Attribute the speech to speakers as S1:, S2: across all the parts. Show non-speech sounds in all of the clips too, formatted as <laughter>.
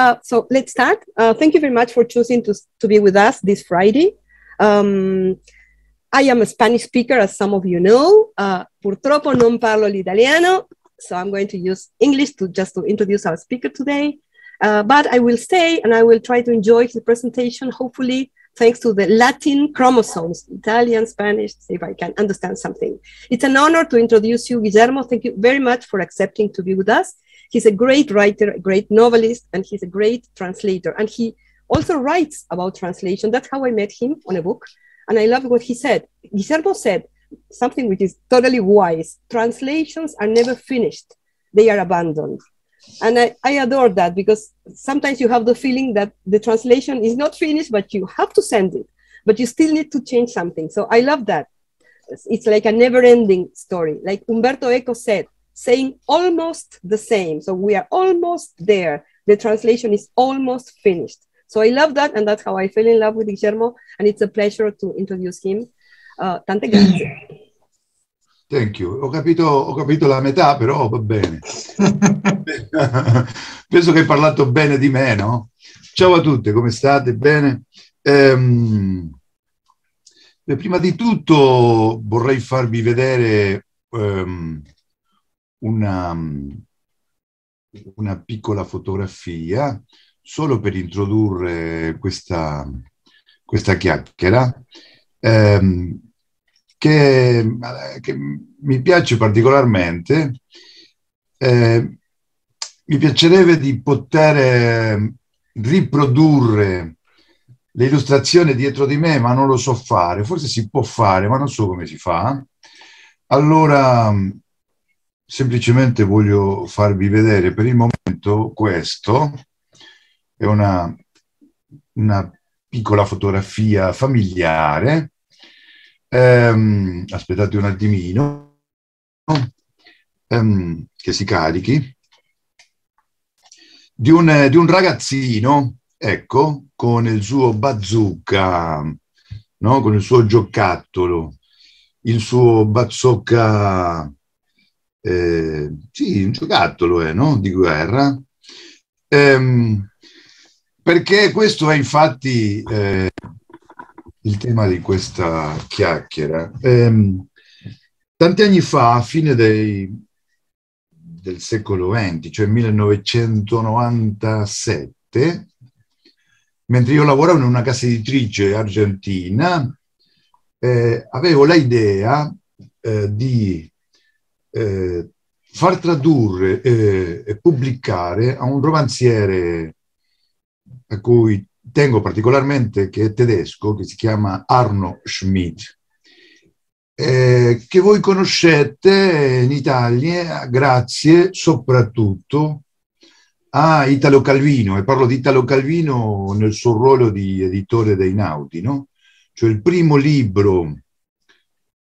S1: Uh, so let's start. Uh, thank you very much for choosing to, to be with us this Friday. Um, I am a Spanish speaker, as some of you know. Uh, purtroppo non parlo l'italiano, so I'm going to use English to just to introduce our speaker today. Uh, but I will stay and I will try to enjoy his presentation, hopefully thanks to the Latin chromosomes, Italian, Spanish, see if I can understand something. It's an honor to introduce you, Guillermo. Thank you very much for accepting to be with us. He's a great writer, a great novelist, and he's a great translator. And he also writes about translation. That's how I met him on a book. And I love what he said. Guillermo said something which is totally wise. Translations are never finished. They are abandoned. And I, I adore that because sometimes you have the feeling that the translation is not finished, but you have to send it, but you still need to change something. So I love that. It's like a never ending story. Like Umberto Eco said, saying almost the same. So we are almost there. The translation is almost finished. So I love that, and that's how I fell in love with Guillermo, and it's a pleasure to introduce him. Uh, tante grazie.
S2: Thank you. Ho capito, ho capito, la metà, però va bene. <laughs> Penso che hai parlato bene di me, no? Ciao a tutti, come state? Bene? Ehm, prima di tutto vorrei farvi vedere um, una, una, piccola fotografia solo per introdurre questa, questa chiacchiera. Um, che, che mi piace particolarmente. Eh, mi piacerebbe di poter riprodurre le illustrazioni dietro di me, ma non lo so fare. Forse si può fare, ma non so come si fa. Allora, semplicemente voglio farvi vedere per il momento questo. È una, una piccola fotografia familiare ehm, aspettate un attimino, ehm, che si carichi, di un, di un ragazzino, ecco, con il suo bazooka, no? con il suo giocattolo, il suo bazooka, eh, sì, un giocattolo è, no? Di guerra. Ehm, perché questo è infatti eh, il tema di questa chiacchiera. Eh, tanti anni fa, a fine dei, del secolo XX, cioè 1997, mentre io lavoravo in una casa editrice argentina, eh, avevo l'idea eh, di eh, far tradurre eh, e pubblicare a un romanziere a cui tengo particolarmente che è tedesco, che si chiama Arno Schmidt, eh, che voi conoscete in Italia grazie soprattutto a Italo Calvino, e parlo di Italo Calvino nel suo ruolo di editore dei Nauti, no? cioè il primo libro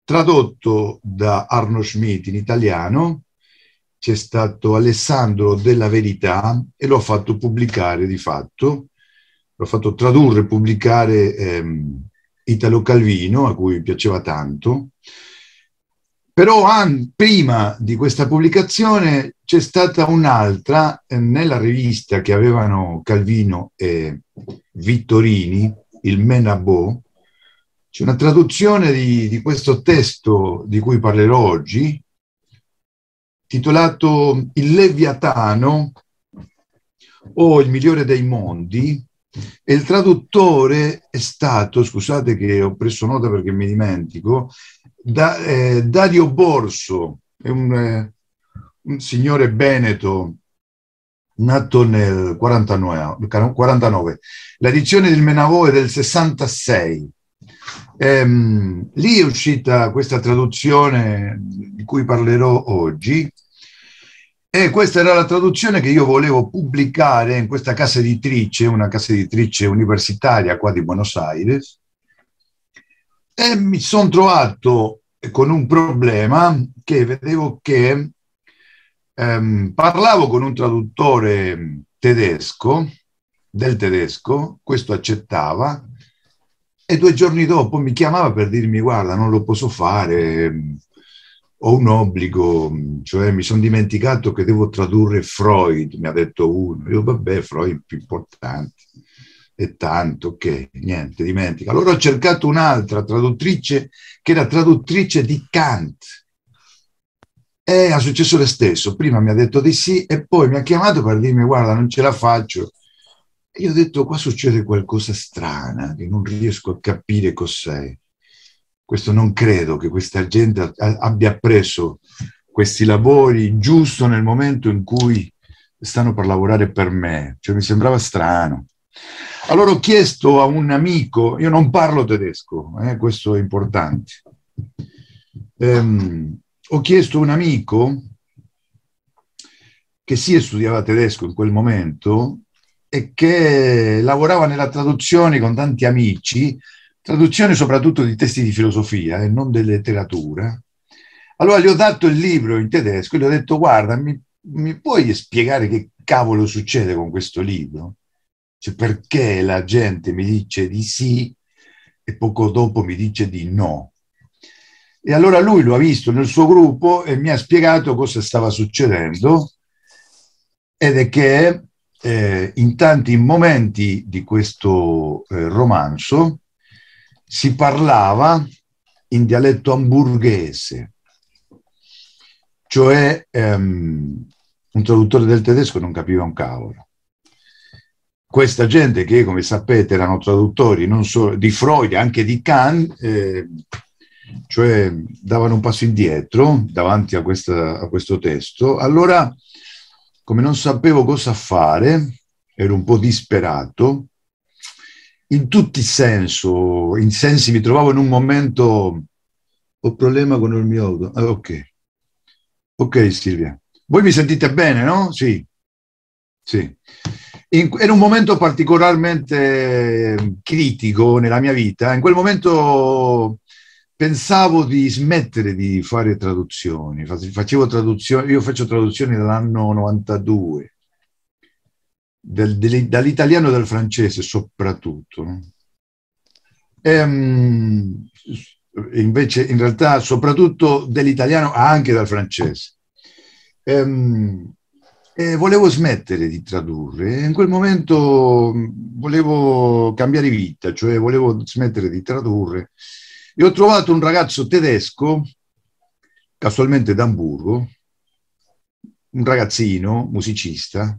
S2: tradotto da Arno Schmidt in italiano c'è stato Alessandro della Verità e l'ho fatto pubblicare di fatto. L'ho fatto tradurre e pubblicare ehm, Italo Calvino, a cui piaceva tanto, però an- prima di questa pubblicazione c'è stata un'altra eh, nella rivista che avevano Calvino e Vittorini, il Menabò, c'è una traduzione di, di questo testo di cui parlerò oggi, titolato Il Leviatano o Il migliore dei mondi, e il traduttore è stato, scusate che ho preso nota perché mi dimentico, da, eh, Dario Borso, è un, eh, un signore veneto nato nel 49. 49. L'edizione del Menavo è del 66. Ehm, lì è uscita questa traduzione di cui parlerò oggi, e questa era la traduzione che io volevo pubblicare in questa casa editrice, una casa editrice universitaria qua di Buenos Aires. E mi sono trovato con un problema che vedevo che ehm, parlavo con un traduttore tedesco, del tedesco, questo accettava, e due giorni dopo mi chiamava per dirmi guarda non lo posso fare, ho un obbligo, cioè mi sono dimenticato che devo tradurre Freud, mi ha detto uno. Io, vabbè, Freud è più importante. E tanto che niente, dimentica. Allora ho cercato un'altra traduttrice che era traduttrice di Kant. E è successo lo stesso. Prima mi ha detto di sì e poi mi ha chiamato per dirmi guarda, non ce la faccio. Io ho detto qua succede qualcosa strana, che non riesco a capire cos'è. Questo non credo che questa gente abbia preso questi lavori giusto nel momento in cui stanno per lavorare per me, cioè mi sembrava strano. Allora ho chiesto a un amico, io non parlo tedesco, eh, questo è importante, ehm, ho chiesto a un amico che sì studiava tedesco in quel momento e che lavorava nella traduzione con tanti amici traduzione soprattutto di testi di filosofia e non di letteratura. Allora gli ho dato il libro in tedesco e gli ho detto guarda, mi, mi puoi spiegare che cavolo succede con questo libro? Cioè, perché la gente mi dice di sì e poco dopo mi dice di no? E allora lui lo ha visto nel suo gruppo e mi ha spiegato cosa stava succedendo ed è che eh, in tanti momenti di questo eh, romanzo si parlava in dialetto hamburghese, cioè ehm, un traduttore del tedesco non capiva un cavolo. Questa gente che, come sapete, erano traduttori non solo di Freud, anche di Kant, eh, cioè davano un passo indietro davanti a, questa, a questo testo. Allora, come non sapevo cosa fare, ero un po' disperato, in tutti i sensi, in sensi mi trovavo in un momento, ho problema con il mio auto. Ah, ok, ok Silvia. Voi mi sentite bene, no? Sì, sì. In, era un momento particolarmente critico nella mia vita. In quel momento pensavo di smettere di fare traduzioni. Facevo traduzioni, io faccio traduzioni dall'anno 92 del, del, dall'italiano e dal francese soprattutto. No? E, um, invece in realtà soprattutto dell'italiano anche dal francese. E, um, e volevo smettere di tradurre. In quel momento volevo cambiare vita, cioè volevo smettere di tradurre. E ho trovato un ragazzo tedesco, casualmente d'Amburgo, un ragazzino musicista,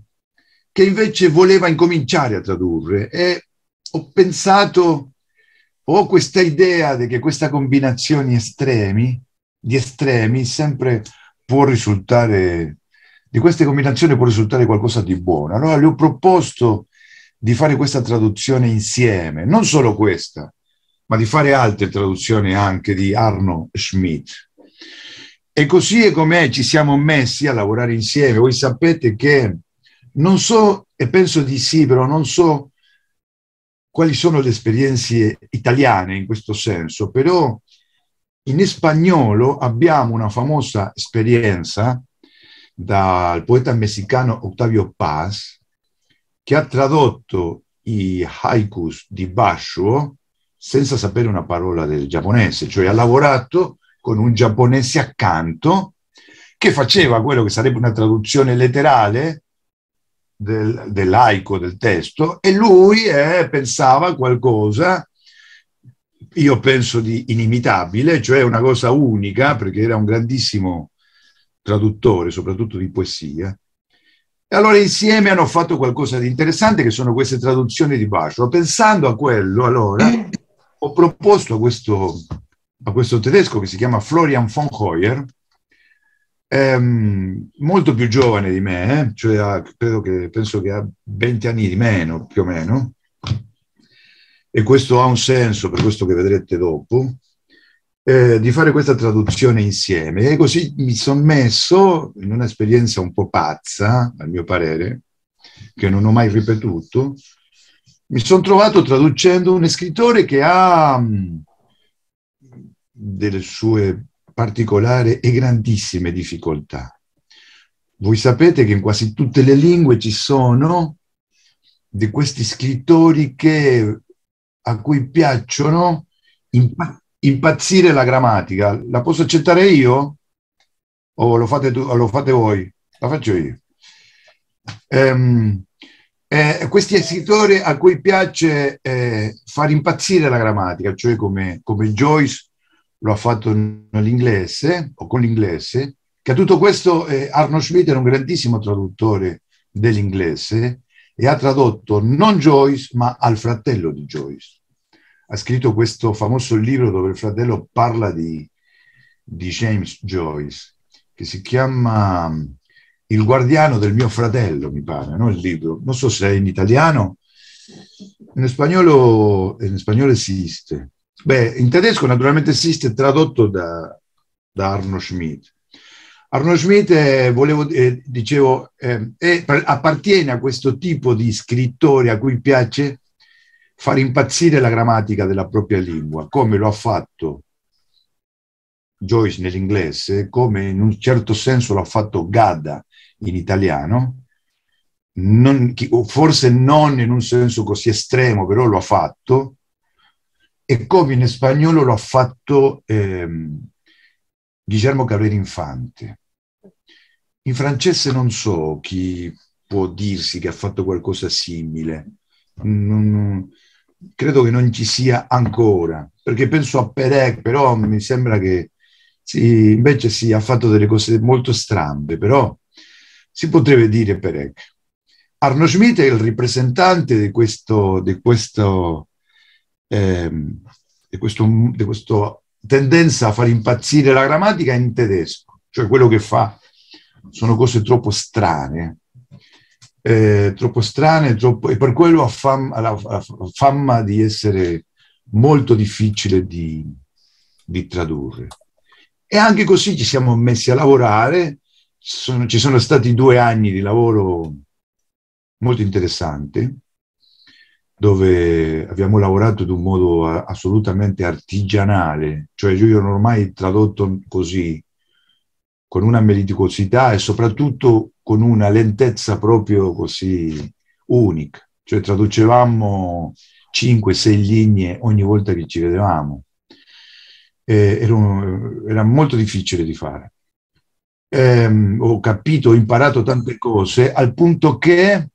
S2: che invece voleva incominciare a tradurre e ho pensato, ho questa idea che questa combinazione estremi, di estremi sempre può risultare, di queste combinazioni può risultare qualcosa di buono. Allora le ho proposto di fare questa traduzione insieme, non solo questa, ma di fare altre traduzioni anche di Arno Schmidt. E così è come ci siamo messi a lavorare insieme. Voi sapete che non so, e penso di sì, però non so quali sono le esperienze italiane in questo senso, però in spagnolo abbiamo una famosa esperienza dal poeta messicano Octavio Paz, che ha tradotto i haikus di Basho senza sapere una parola del giapponese, cioè ha lavorato con un giapponese accanto che faceva quello che sarebbe una traduzione letterale del, del laico del testo e lui eh, pensava qualcosa, io penso di inimitabile, cioè una cosa unica, perché era un grandissimo traduttore, soprattutto di poesia. E allora insieme hanno fatto qualcosa di interessante, che sono queste traduzioni di Basho. Pensando a quello, allora, <clears throat> ho proposto a questo, a questo tedesco che si chiama Florian von Hoyer, ehm, molto più giovane di me, eh? cioè ha, che, penso che ha 20 anni di meno, più o meno, e questo ha un senso per questo che vedrete dopo, eh, di fare questa traduzione insieme. E così mi sono messo in un'esperienza un po' pazza, a mio parere, che non ho mai ripetuto, mi sono trovato traducendo un scrittore che ha mh, delle sue particolare e grandissime difficoltà. Voi sapete che in quasi tutte le lingue ci sono di questi scrittori che, a cui piacciono impazzire la grammatica. La posso accettare io? o lo fate, tu, o lo fate voi? La faccio io. Um, eh, questi scrittori a cui piace eh, far impazzire la grammatica, cioè come, come Joyce lo ha fatto nell'inglese o con l'inglese, che a tutto questo eh, Arno Schmidt era un grandissimo traduttore dell'inglese e ha tradotto non Joyce ma al fratello di Joyce. Ha scritto questo famoso libro dove il fratello parla di, di James Joyce, che si chiama il guardiano del mio fratello, mi pare, no? il libro. Non so se è in italiano, in spagnolo, in spagnolo esiste. Beh, in tedesco naturalmente esiste, tradotto da, da Arno Schmidt. Arno Schmidt, eh, volevo, eh, dicevo, eh, appartiene a questo tipo di scrittori a cui piace far impazzire la grammatica della propria lingua, come lo ha fatto Joyce nell'inglese, come in un certo senso l'ha fatto Gada in italiano, non, forse non in un senso così estremo, però lo ha fatto, e come in spagnolo lo ha fatto ehm, Guillermo Cabrera Infante. In francese non so chi può dirsi che ha fatto qualcosa simile. Non, credo che non ci sia ancora, perché penso a Perec, però mi sembra che sì, invece sì, ha fatto delle cose molto strambe, però si potrebbe dire Perec. Arno Schmidt è il rappresentante di questo, di questo, eh, di questo, di questo tendenza a far impazzire la grammatica in tedesco, cioè quello che fa sono cose troppo strane, eh, troppo strane, troppo, e per quello ha fama, ha fama di essere molto difficile di, di, tradurre. E anche così ci siamo messi a lavorare sono, ci sono stati due anni di lavoro molto interessanti, dove abbiamo lavorato in un modo assolutamente artigianale, cioè io non ho mai tradotto così, con una meriticosità e soprattutto con una lentezza proprio così unica, cioè traducevamo 5-6 linee ogni volta che ci vedevamo. Era, era molto difficile di fare ehm, ho capito, ho imparato tante cose, al punto che,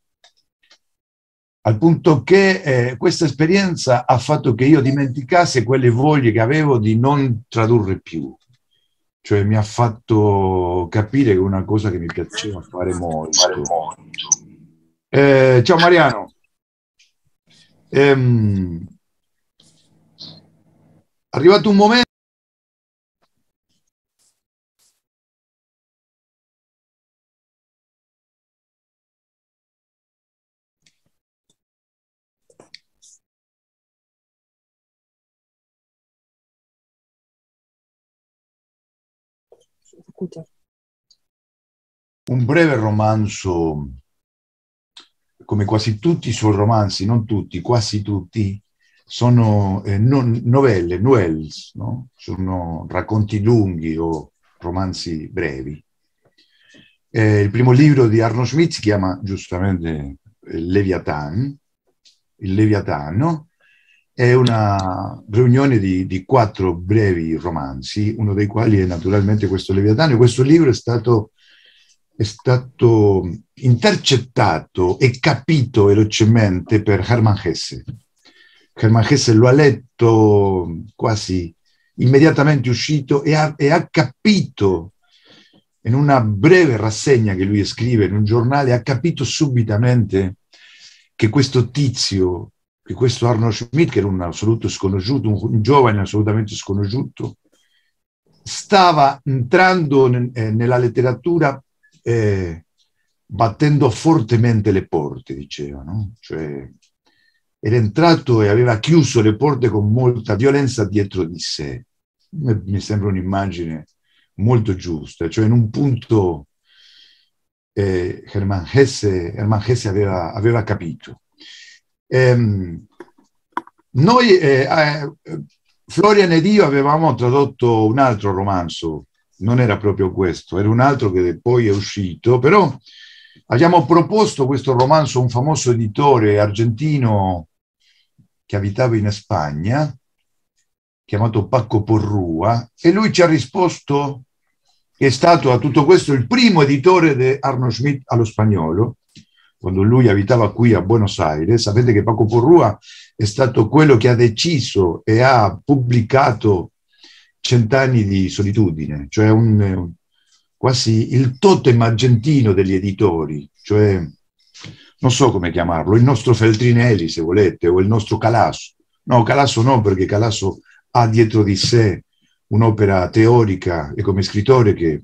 S2: al punto che eh, questa esperienza ha fatto che io dimenticassi quelle voglie che avevo di non tradurre più. Cioè mi ha fatto capire che è una cosa che mi piaceva fare molto. Eh, ciao Mariano. Ehm, arrivato un momento Un breve romanzo, come quasi tutti i suoi romanzi, non tutti, quasi tutti, sono eh, non, novelle, nouvelles, no? sono racconti lunghi o romanzi brevi. Eh, il primo libro di Arno Schmidt si chiama giustamente eh, Leviathan, il Leviatano, è una riunione di, di, quattro brevi romanzi, uno dei quali è naturalmente questo Leviatano. Questo libro è stato, è stato intercettato e capito velocemente per Hermann Hesse. Hermann Hesse lo ha letto quasi immediatamente uscito e ha, e ha capito in una breve rassegna che lui scrive in un giornale, ha capito subitamente che questo tizio che questo Arnold Schmidt, che era un assoluto sconosciuto, un, giovane assolutamente sconosciuto, stava entrando eh, nella letteratura eh, battendo fortemente le porte, diceva, no? Cioè, era entrato e aveva chiuso le porte con molta violenza dietro di sé. Mi sembra un'immagine molto giusta, cioè in un punto eh, Hermann Hesse, Hermann Hesse aveva, aveva capito. Ehm, noi, eh, eh, Florian ed io avevamo tradotto un altro romanzo, non era proprio questo, era un altro che poi è uscito, però abbiamo proposto questo romanzo a un famoso editore argentino che abitava in Spagna, chiamato Paco Porrua, e lui ci ha risposto è stato a tutto questo il primo editore di Arno Schmidt allo spagnolo, quando lui abitava qui a Buenos Aires. Sapete che Paco Porrua è stato quello che ha deciso e ha pubblicato Cent'anni di solitudine, cioè un, quasi il totem argentino degli editori, cioè non so come chiamarlo, il nostro Feltrinelli se volete, o il nostro Calasso. No, Calasso no, perché Calasso ha dietro di sé un'opera teorica e come scrittore che,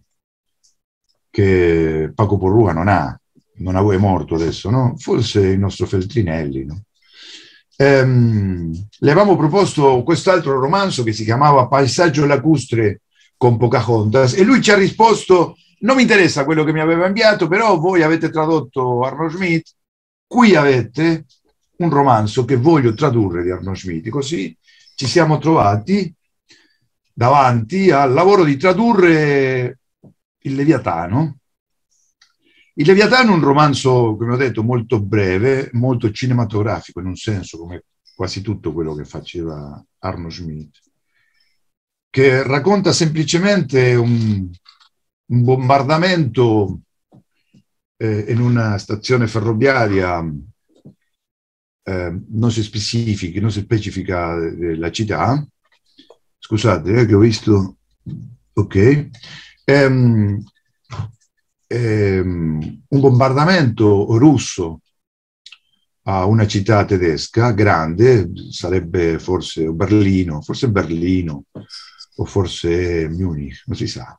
S2: che Paco Porrua non ha, non ha, è morto adesso, no? Forse il nostro Feltrinelli, no? Ehm, le avevamo proposto quest'altro romanzo che si chiamava Paesaggio lacustre con Pocahontas e lui ci ha risposto non mi interessa quello che mi aveva inviato, però voi avete tradotto Arno Schmidt, qui avete un romanzo che voglio tradurre di Arno Schmidt, così ci siamo trovati davanti al lavoro di tradurre il Leviatano. Il Leviatano è un romanzo, come ho detto, molto breve, molto cinematografico in un senso, come quasi tutto quello che faceva Arno Schmidt, che racconta semplicemente un, un bombardamento eh, in una stazione ferroviaria, eh, non si non si specifica la città, scusate eh, che ho visto, ok, ehm, ehm, un bombardamento russo a una città tedesca grande, sarebbe forse Berlino, forse Berlino o forse Munich, non si sa.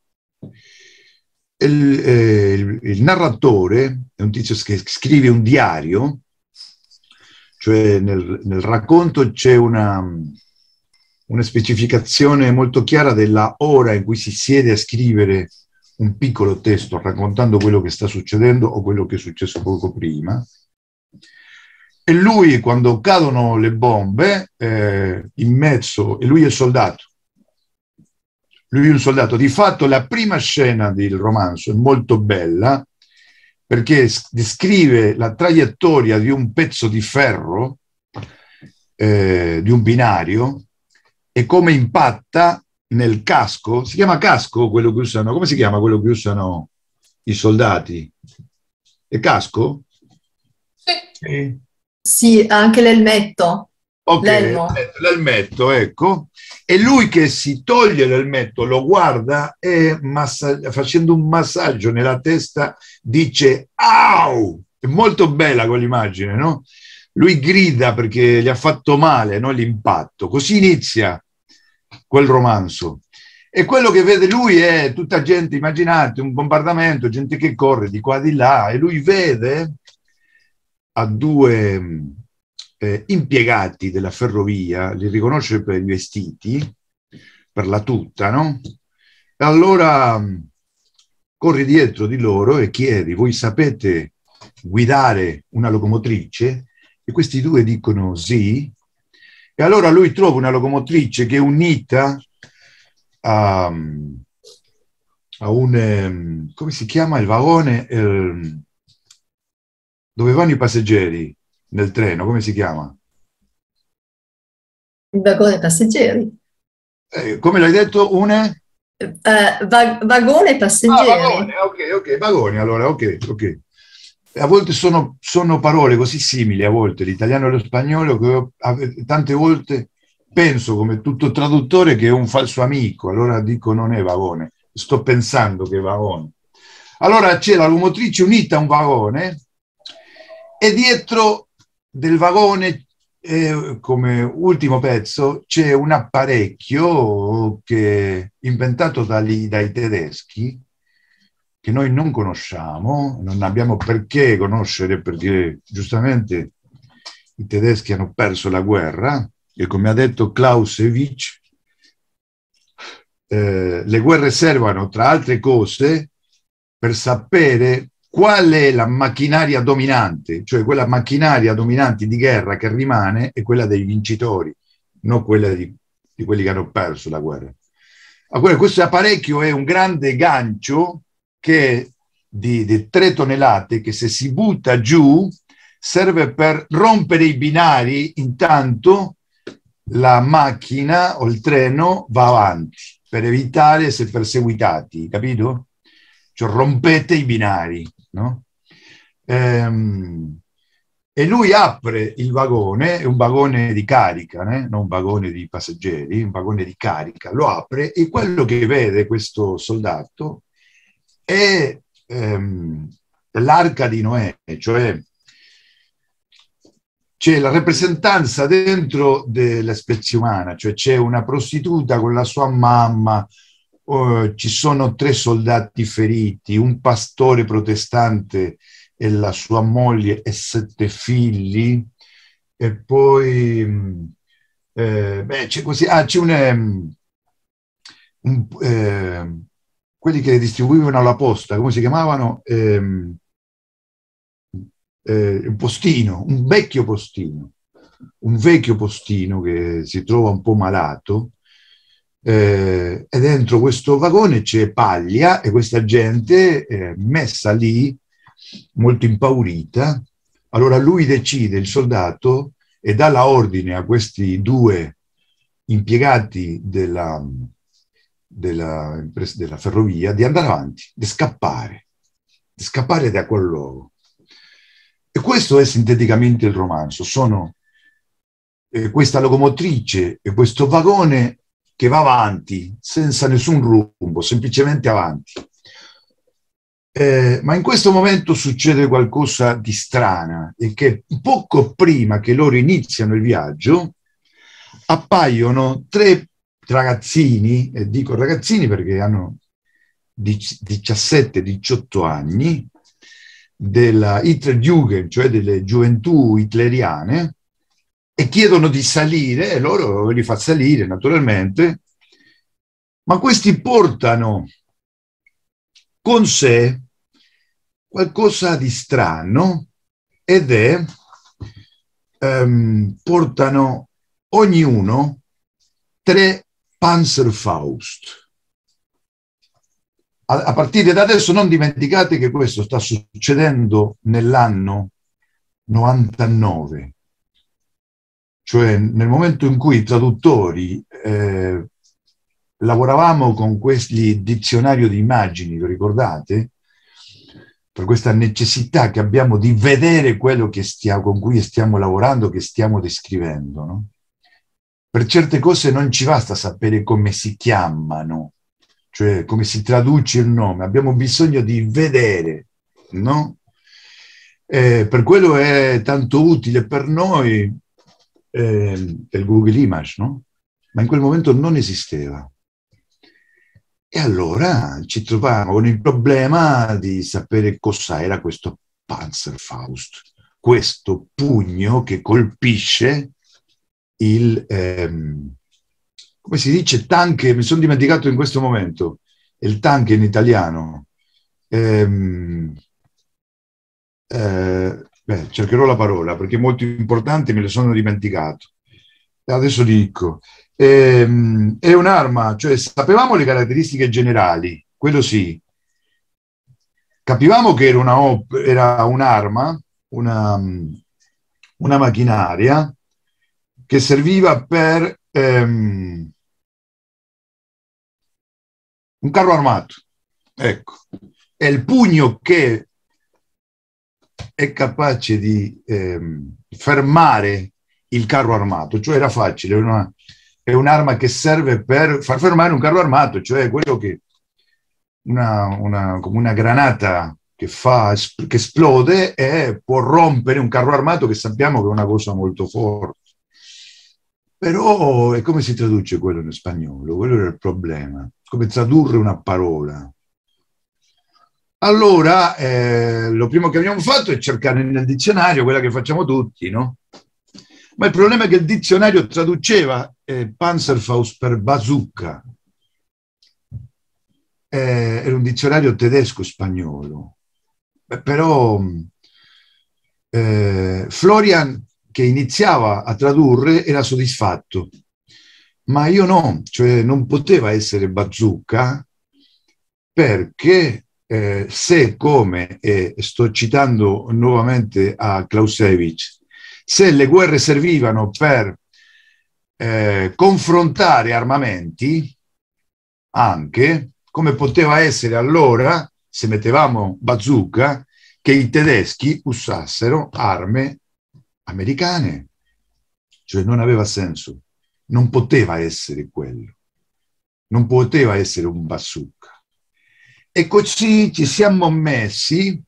S2: Il, eh, il, il, narratore è un tizio che scrive un diario, cioè nel, nel racconto c'è una, una specificazione molto chiara della ora in cui si siede a scrivere un piccolo testo raccontando quello che sta succedendo o quello che è successo poco prima. E lui, quando cadono le bombe, eh, in mezzo, e lui è soldato, lui è un soldato. Di fatto la prima scena del romanzo è molto bella perché descrive la traiettoria di un pezzo di ferro, eh, di un binario, e come impatta nel casco. Si chiama casco quello che usano? Come si chiama quello che usano i soldati? È casco?
S3: Sì. Sì, sì anche l'elmetto.
S2: Ok, l'elmo. l'elmetto, ecco. E lui che si toglie l'elmetto, lo guarda e massa- facendo un massaggio nella testa dice «Au!» È molto bella quell'immagine, no? Lui grida perché gli ha fatto male no? l'impatto. Così inizia quel romanzo. E quello che vede lui è tutta gente, immaginate, un bombardamento, gente che corre di qua e di là, e lui vede a due eh, impiegati della ferrovia, li riconosce per i vestiti, per la tuta, no? E allora mm, corri dietro di loro e chiedi, voi sapete guidare una locomotrice? E questi due dicono sì. E allora lui trova una locomotrice che è unita a, a un, ehm, come si chiama il vagone? Eh, dove vanno i passeggeri? nel treno, come si chiama?
S3: Il vagone passeggeri.
S2: Eh, come l'hai detto? Une?
S3: Uh, va- vagone passeggeri.
S2: Ah, vagone, ok, ok, vagoni allora, ok, ok. A volte sono, sono parole così simili, a volte l'italiano e lo spagnolo, che tante volte penso come tutto traduttore che è un falso amico, allora dico non è vagone, sto pensando che è vagone. Allora c'è la locomotrice unita a un vagone e dietro del vagone, eh, come ultimo pezzo, c'è un apparecchio che, inventato dagli, dai tedeschi, che noi non conosciamo, non abbiamo perché conoscere, perché giustamente i tedeschi hanno perso la guerra e come ha detto Clausewitz, eh, le guerre servono, tra altre cose, per sapere qual è la macchinaria dominante, cioè quella macchinaria dominante di guerra che rimane è quella dei vincitori, non quella di, di quelli che hanno perso la guerra. Allora, questo apparecchio è un grande gancio che di, di tre tonnellate che se si butta giù serve per rompere i binari intanto la macchina o il treno va avanti per evitare essere perseguitati, capito? cioè rompete i binari, no? Ehm, e lui apre il vagone, è un vagone di carica, né? non un vagone di passeggeri, un vagone di carica, lo apre e quello che vede questo soldato è ehm, l'arca di Noè, cioè c'è la rappresentanza dentro della specie umana, cioè c'è una prostituta con la sua mamma, oh, ci sono tre soldati feriti, un pastore protestante e la sua moglie e sette figli, e poi eh, beh, c'è così, ah, c'è un, ehm, un eh, quelli che distribuivano la posta, come si chiamavano? Eh, un postino, un vecchio postino, un vecchio postino che si trova un po' malato, eh, e dentro questo vagone c'è paglia e questa gente eh, messa lì molto impaurita. Allora lui decide, il soldato, e dà la ordine a questi due impiegati della, della, della ferrovia di andare avanti, di scappare, di scappare da quel luogo. E questo è sinteticamente il romanzo. Sono eh, questa locomotrice e questo vagone che va avanti senza nessun rumbo, semplicemente avanti. Eh, ma in questo momento succede qualcosa di strana e che poco prima che loro iniziano il viaggio appaiono tre ragazzini, e dico ragazzini perché hanno 17-18 anni, della Hitlerjugend, cioè delle gioventù hitleriane, e chiedono di salire e loro li fa salire naturalmente, ma questi portano con sé qualcosa di strano ed è, um, portano ognuno tre Panzerfaust. A, a partire da adesso non dimenticate che questo sta succedendo nell'anno 99, cioè nel momento in cui i traduttori eh, lavoravamo con questi dizionario di immagini, lo ricordate? per questa necessità che abbiamo di vedere quello stiamo, con cui stiamo lavorando, che stiamo descrivendo. No? Per certe cose non ci basta sapere come si chiamano, cioè come si traduce il nome, abbiamo bisogno di vedere, no? Eh, per quello è tanto utile per noi eh, il Google Image, no? Ma in quel momento non esisteva. E allora ci troviamo con il problema di sapere cosa era questo Panzerfaust, questo pugno che colpisce il, ehm, come si dice, tank, mi sono dimenticato in questo momento, il tank in italiano. Ehm, eh, beh, cercherò la parola perché è molto importante, me lo sono dimenticato. Adesso dico, ehm, è un'arma, cioè sapevamo le caratteristiche generali, quello sì. Capivamo che era, una, era un'arma, una, una macchinaria che serviva per ehm, un carro armato. Ecco, è il pugno che è capace di ehm, fermare il carro armato, cioè era facile, una, è un'arma che serve per far fermare un carro armato, cioè quello che una, una, come una granata che, fa, che esplode e può rompere un carro armato che sappiamo che è una cosa molto forte. Però e come si traduce quello in spagnolo? Quello era il problema. Come tradurre una parola. Allora, eh, lo primo che abbiamo fatto è cercare nel dizionario quella che facciamo tutti, no? Ma il problema è che il dizionario traduceva eh, Panzerfaust per bazooka. Eh, era un dizionario tedesco-spagnolo. Però eh, Florian, che iniziava a tradurre, era soddisfatto. Ma io no, cioè non poteva essere bazooka perché eh, se come, e sto citando nuovamente a Clausewitz, se le guerre servivano per eh, confrontare armamenti, anche come poteva essere allora se mettevamo bazooka, che i tedeschi usassero armi americane. Cioè non aveva senso, non poteva essere quello, non poteva essere un bazooka. E così ci siamo messi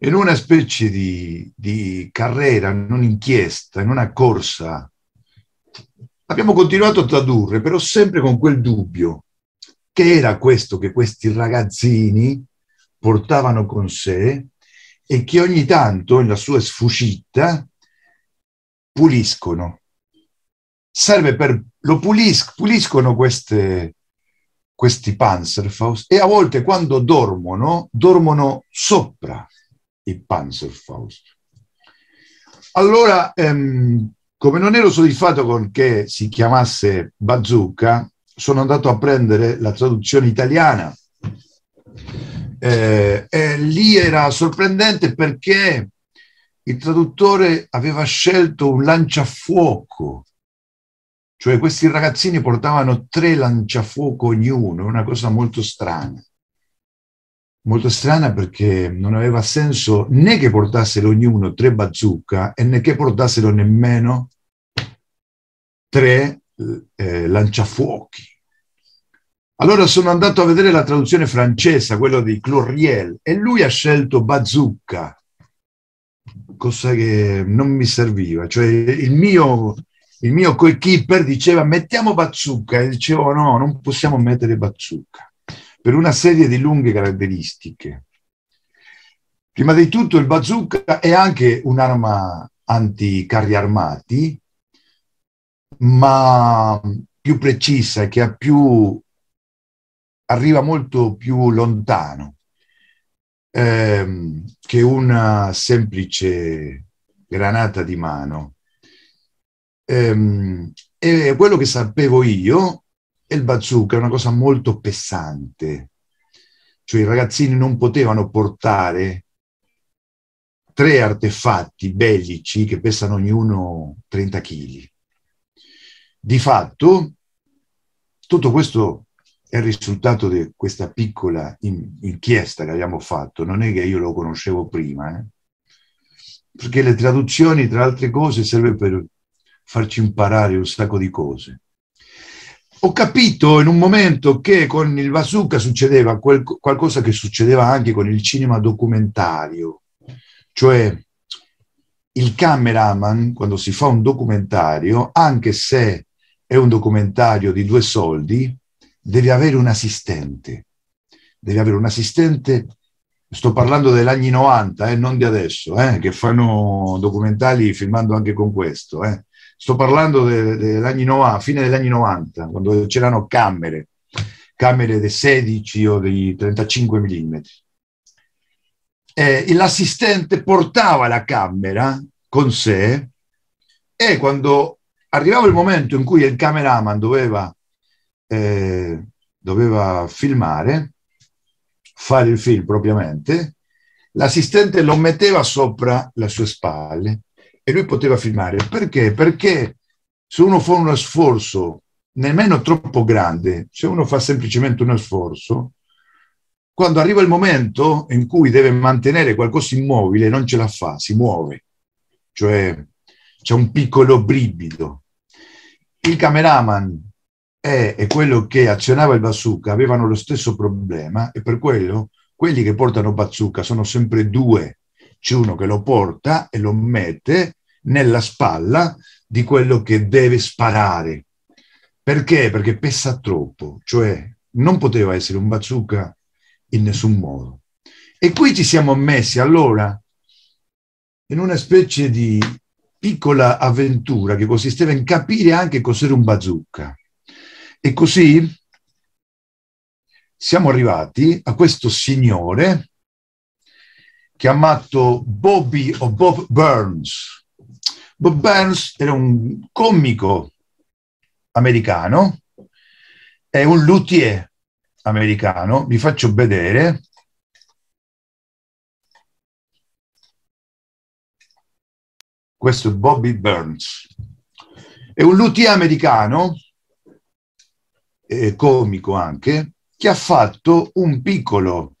S2: in una specie di, di carriera, in un'inchiesta, in una corsa. Abbiamo continuato a tradurre, però sempre con quel dubbio, che era questo che questi ragazzini portavano con sé e che ogni tanto, nella sua sfucita, puliscono. Serve per... lo pulis, puliscono queste, questi Panzerfaust e a volte quando dormono, dormono sopra i Panzerfaust. Allora, ehm, come non ero soddisfatto con che si chiamasse bazooka, sono andato a prendere la traduzione italiana. Eh, e lì era sorprendente perché il traduttore aveva scelto un lanciafuoco, cioè questi ragazzini portavano tre lanciafuoco ognuno, una cosa molto strana molto strana perché non aveva senso né che portassero ognuno tre bazooka e né che portassero nemmeno tre eh, lanciafuochi. Allora sono andato a vedere la traduzione francese, quello di Cloriel, e lui ha scelto bazooka, cosa che non mi serviva. Cioè il mio, il mio coequiper diceva mettiamo bazooka e dicevo no, non possiamo mettere bazooka per una serie di lunghe caratteristiche. Prima di tutto il bazooka è anche un'arma anti-carri armati, ma più precisa che ha più, arriva molto più lontano ehm, che una semplice granata di mano. Ehm, e quello che sapevo io e il bazooka è una cosa molto pesante, cioè i ragazzini non potevano portare tre artefatti bellici che pesano ognuno 30 kg. Di fatto, tutto questo è il risultato di questa piccola in, inchiesta che abbiamo fatto, non è che io lo conoscevo prima, eh? perché le traduzioni, tra altre cose, serve per farci imparare un sacco di cose. Ho capito in un momento che con il bazooka succedeva quel, qualcosa che succedeva anche con il cinema documentario, cioè il cameraman quando si fa un documentario, anche se è un documentario di due soldi, deve avere un assistente, deve avere un assistente, sto parlando degli anni 90, eh, non di adesso, eh, che fanno documentari filmando anche con questo, eh Sto parlando degli anni 90, fine degli anni 90, quando c'erano camere, camere di 16 o di 35 mm. Eh, l'assistente portava la camera con sé e quando arrivava il momento in cui il cameraman doveva, eh, doveva filmare, fare il film propriamente, l'assistente lo metteva sopra le sue spalle e lui poteva filmare. Perché? Perché se uno fa uno sforzo nemmeno troppo grande, se uno fa semplicemente uno sforzo, quando arriva il momento in cui deve mantenere qualcosa immobile, non ce la fa, si muove, cioè c'è un piccolo brivido. Il cameraman e, e quello che azionava il bazooka avevano lo stesso problema e per quello quelli che portano bazooka sono sempre due. C'è uno che lo porta e lo mette nella spalla di quello che deve sparare. Perché? Perché pesa troppo, cioè non poteva essere un bazooka in nessun modo. E qui ci siamo messi allora in una specie di piccola avventura che consisteva in capire anche cos'era un bazooka. E così siamo arrivati a questo signore chiamato Bobby o Bob Burns, Bob Burns era un comico americano, è un luthier americano, vi faccio vedere. Questo è Bobby Burns. È un luthier americano, eh, comico anche, che ha fatto un piccolo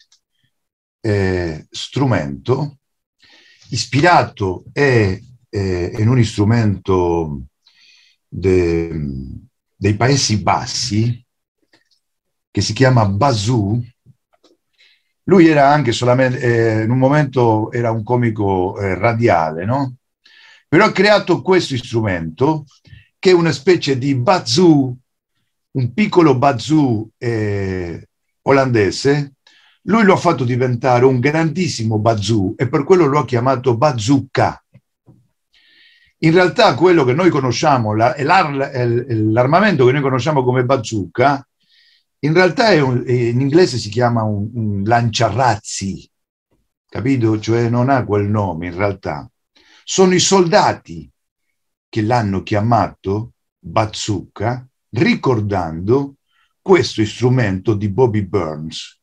S2: eh, strumento ispirato è, eh, in un strumento de, dei Paesi Bassi che si chiama Bazoo. Lui era anche solamente, eh, in un momento era un comico eh, radiale, no? Però ha creato questo strumento che è una specie di bazoo, un piccolo bazoo eh, olandese. Lui lo ha fatto diventare un grandissimo bazoo e per quello lo ha chiamato bazooka. In realtà quello che noi conosciamo, l'armamento che noi conosciamo come bazooka, in realtà un, in inglese si chiama un, un lanciarazzi, capito? Cioè non ha quel nome in realtà. Sono i soldati che l'hanno chiamato bazooka ricordando questo strumento di Bobby Burns,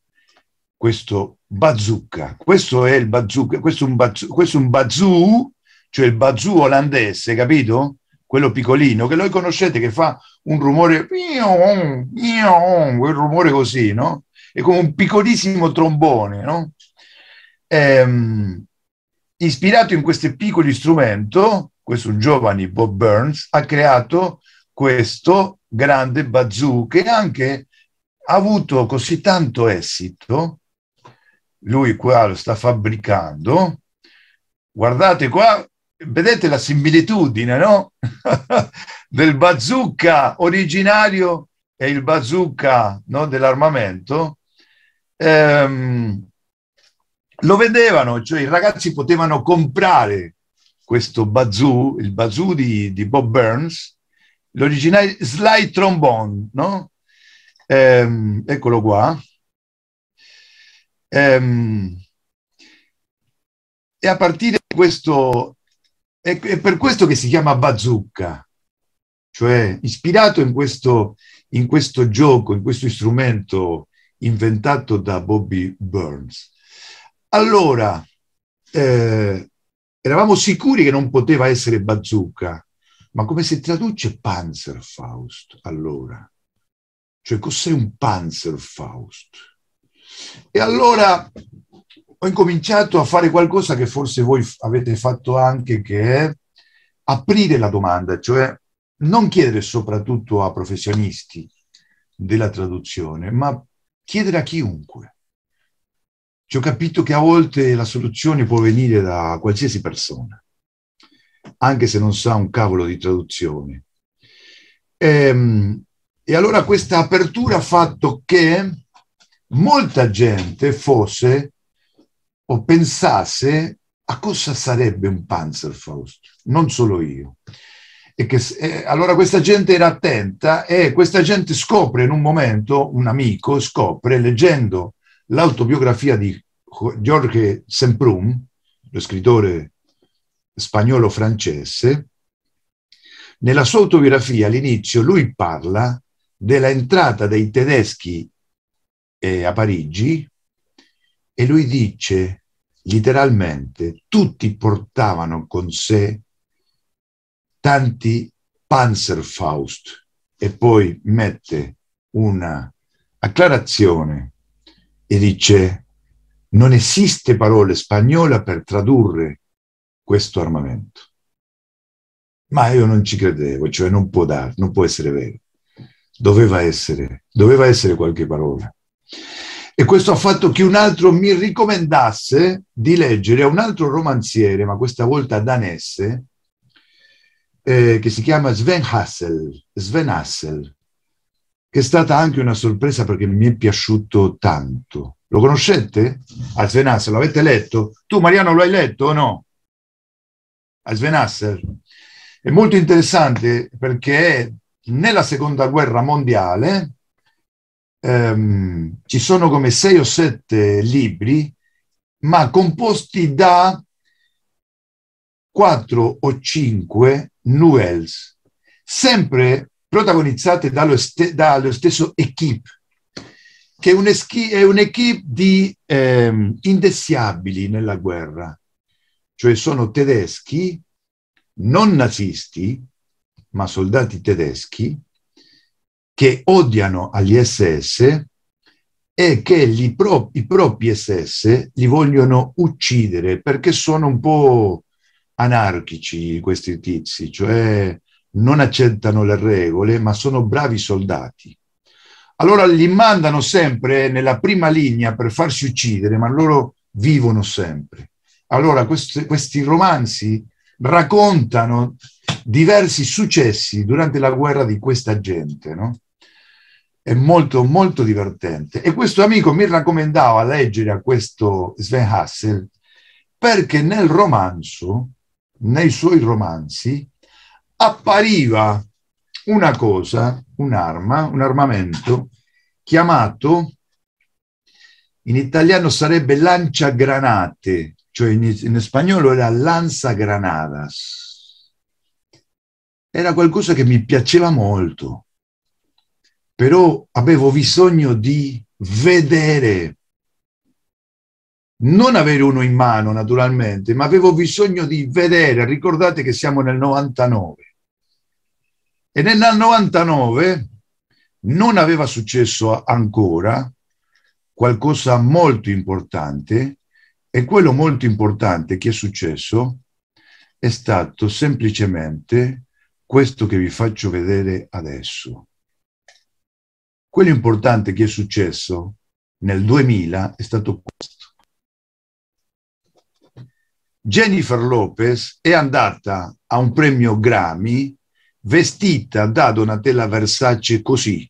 S2: questo bazooka. Questo è il bazooka, questo è un bazoo, questo è un bazoo cioè il bazoo olandese, capito? Quello piccolino, che voi conoscete, che fa un rumore, quel rumore così, no? È come un piccolissimo trombone, no? Ehm, ispirato in questo piccolo strumento, questo giovane Bob Burns ha creato questo grande bazoo che anche ha avuto così tanto esito, lui qua lo sta fabbricando, guardate qua, vedete la similitudine no? <laughs> del bazooka originario e il bazooka no, dell'armamento, ehm, lo vedevano, cioè i ragazzi potevano comprare questo bazoo, il bazoo di, di Bob Burns, l'originale slide trombone, no? Ehm, eccolo qua. Ehm, e a partire da questo è, è per questo che si chiama bazooka, cioè ispirato in questo, in questo gioco, in questo strumento inventato da Bobby Burns. Allora, eh, eravamo sicuri che non poteva essere bazooka, ma come si traduce Panzerfaust allora? Cioè cos'è un Panzerfaust? E allora ho incominciato a fare qualcosa che forse voi avete fatto anche, che è aprire la domanda, cioè non chiedere soprattutto a professionisti della traduzione, ma chiedere a chiunque. Ci ho capito che a volte la soluzione può venire da qualsiasi persona, anche se non sa un cavolo di traduzione. E, ehm, e allora questa apertura ha fatto che molta gente fosse o pensasse a cosa sarebbe un Panzerfaust, non solo io. E che, eh, allora questa gente era attenta e questa gente scopre in un momento, un amico scopre, leggendo l'autobiografia di Jorge Semprún, lo scrittore spagnolo-francese, nella sua autobiografia all'inizio lui parla della entrata dei tedeschi eh, a Parigi e lui dice letteralmente, tutti portavano con sé tanti Panzerfaust e poi mette una acclarazione e dice non esiste parola spagnola per tradurre questo armamento. Ma io non ci credevo, cioè non può, dar, non può essere vero. Doveva essere, doveva essere qualche parola. E questo ha fatto che un altro mi ricomendasse di leggere un altro romanziere, ma questa volta danese, eh, che si chiama Sven Hassel, Sven Hassel, che è stata anche una sorpresa perché mi è piaciuto tanto. Lo conoscete? A Sven Hassel, l'avete letto? Tu Mariano lo hai letto o no? A Sven Hassel. È molto interessante perché nella seconda guerra mondiale ehm, ci sono come sei o sette libri, ma composti da quattro o cinque nouvelles, sempre protagonizzate dallo, ste- dallo stesso equipe, che è un'equipe di ehm, indessiabili nella guerra, cioè sono tedeschi, non nazisti, ma soldati tedeschi, che odiano agli SS è che pro- i propri SS li vogliono uccidere perché sono un po' anarchici questi tizi, cioè non accettano le regole, ma sono bravi soldati. Allora li mandano sempre nella prima linea per farsi uccidere, ma loro vivono sempre. Allora questi, questi romanzi raccontano diversi successi durante la guerra di questa gente, no? È molto, molto divertente. E questo amico mi raccomandava leggere a questo Sven Hassel perché nel romanzo, nei suoi romanzi, appariva una cosa, un'arma, un armamento chiamato, in italiano sarebbe lanciagranate, cioè in, in spagnolo era lanzagranadas. Era qualcosa che mi piaceva molto, però avevo bisogno di vedere, non avere uno in mano naturalmente, ma avevo bisogno di vedere. Ricordate che siamo nel 99 e nel 99 non aveva successo ancora qualcosa molto importante e quello molto importante che è successo è stato semplicemente questo che vi faccio vedere adesso. Quello importante che è successo nel 2000 è stato questo. Jennifer Lopez è andata a un premio Grammy vestita da Donatella Versace così.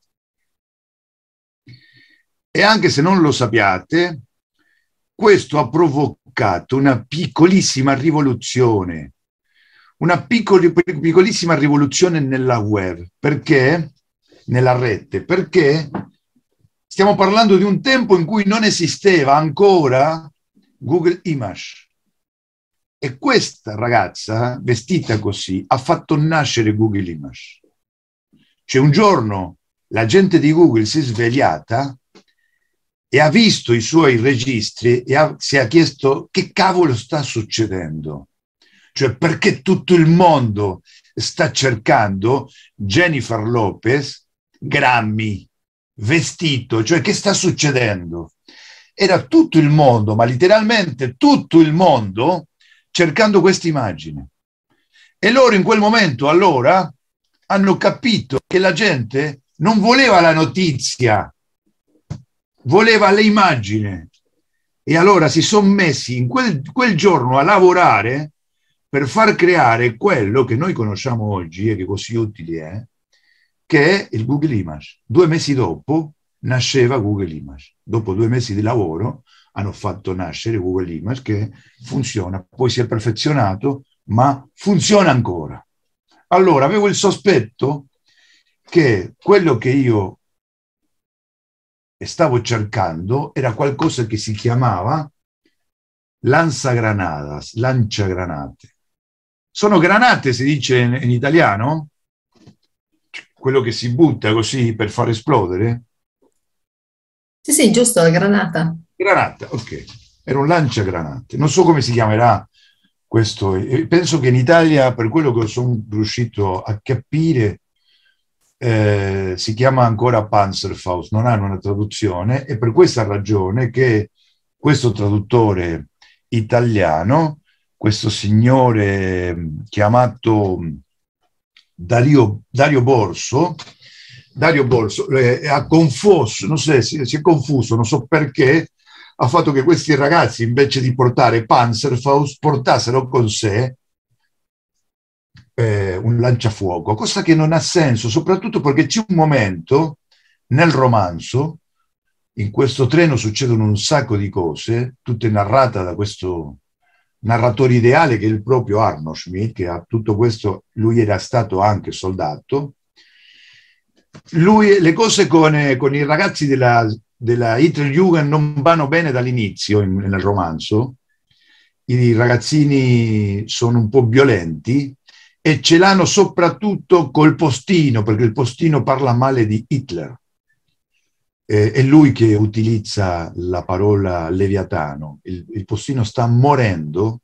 S2: E anche se non lo sappiate, questo ha provocato una piccolissima rivoluzione, una piccoli, piccolissima rivoluzione nella web, perché, nella rete, perché? Stiamo parlando di un tempo in cui non esisteva ancora Google Image e questa ragazza, vestita così, ha fatto nascere Google Image. Cioè un giorno la gente di Google si è svegliata e ha visto i suoi registri e ha, si è chiesto che cavolo sta succedendo. Cioè perché tutto il mondo sta cercando Jennifer Lopez, Grammy, vestito, cioè che sta succedendo? Era tutto il mondo, ma letteralmente tutto il mondo cercando questa immagine. E loro in quel momento, allora, hanno capito che la gente non voleva la notizia, voleva l'immagine. E allora si sono messi in quel, quel giorno a lavorare per far creare quello che noi conosciamo oggi e che così utile è, che è il Google Image. Due mesi dopo nasceva Google Image. Dopo due mesi di lavoro hanno fatto nascere Google Image che funziona, poi si è perfezionato, ma funziona ancora. Allora, avevo il sospetto che quello che io stavo cercando era qualcosa che si chiamava lanzagranadas, lanciagranate. Sono granate, si dice in, in italiano? Quello che si butta così per far esplodere?
S3: Sì, sì, giusto, la granata.
S2: Granata, ok. Era un lanciagranate. Non so come si chiamerà questo. Penso che in Italia, per quello che sono riuscito a capire, eh, si chiama ancora Panzerfaust, non hanno una traduzione e per questa ragione che questo traduttore italiano, questo signore chiamato Dario, Dario Borso, Dario Borso eh, ha confuso, non so se si è confuso, non so perché, ha fatto che questi ragazzi, invece di portare Panzerfaust, portassero con sé eh, un lanciafuoco, cosa che non ha senso, soprattutto perché c'è un momento nel romanzo, in questo treno succedono un sacco di cose, tutte narrate da questo narratore ideale che è il proprio Arno Schmidt, che ha tutto questo, lui era stato anche soldato. Lui, le cose con, con i ragazzi della della Hitlerjugend non vanno bene dall'inizio in, nel romanzo. I ragazzini sono un po' violenti e ce l'hanno soprattutto col postino, perché il postino parla male di Hitler. Eh, è lui che utilizza la parola leviatano. Il, il postino sta morendo,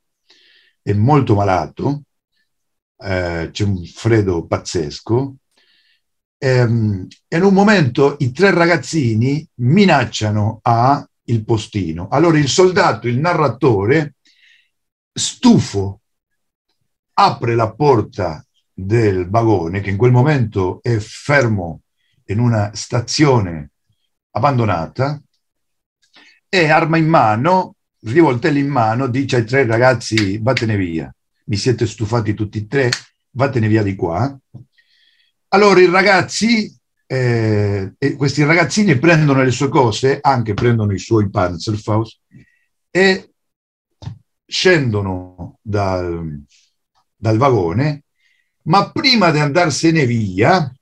S2: è molto malato, eh, c'è un freddo pazzesco ehm, in un momento i tre ragazzini minacciano a il postino. Allora il soldato, il narratore, stufo, apre la porta del vagone, che in quel momento è fermo in una stazione abbandonata, e arma in mano, rivoltella in mano, dice ai tre ragazzi, vattene via, mi siete stufati tutti e tre, vattene via di qua. Allora i ragazzi, eh, questi ragazzini prendono le sue cose, anche prendono i suoi Panzerfaust, e scendono dal, dal vagone, ma prima di andarsene via,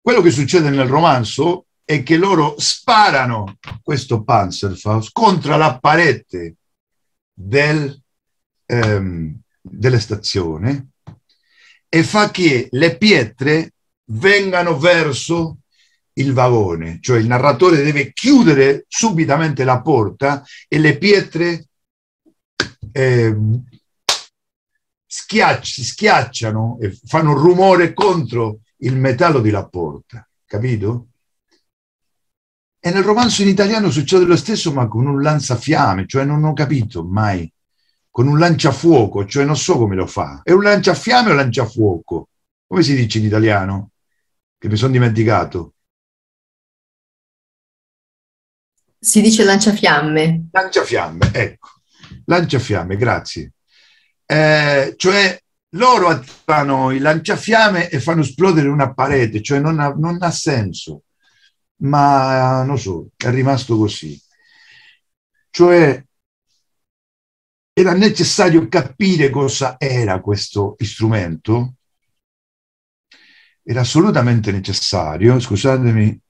S2: quello che succede nel romanzo è che loro sparano questo Panzerfaust contro la parete del, ehm, della stazione e fa che le pietre vengano verso il vagone, cioè il narratore deve chiudere subitamente la porta e le pietre eh, schiacci, schiacciano e fanno rumore contro il metallo della porta, capito? E nel romanzo in italiano succede lo stesso, ma con un lanzafiamme, cioè non ho capito mai, con un lanciafuoco, cioè non so come lo fa. È un lanciafiamme o lanciafuoco? Come si dice in italiano? Che mi sono dimenticato.
S3: Si dice lanciafiamme.
S2: Lanciafiamme, ecco. Lanciafiamme, grazie. Eh, cioè loro attivano il lanciafiamme e fanno esplodere una parete, cioè non ha, non ha senso, ma non so, è rimasto così. Cioè era necessario capire cosa era questo strumento, era assolutamente necessario, scusatemi,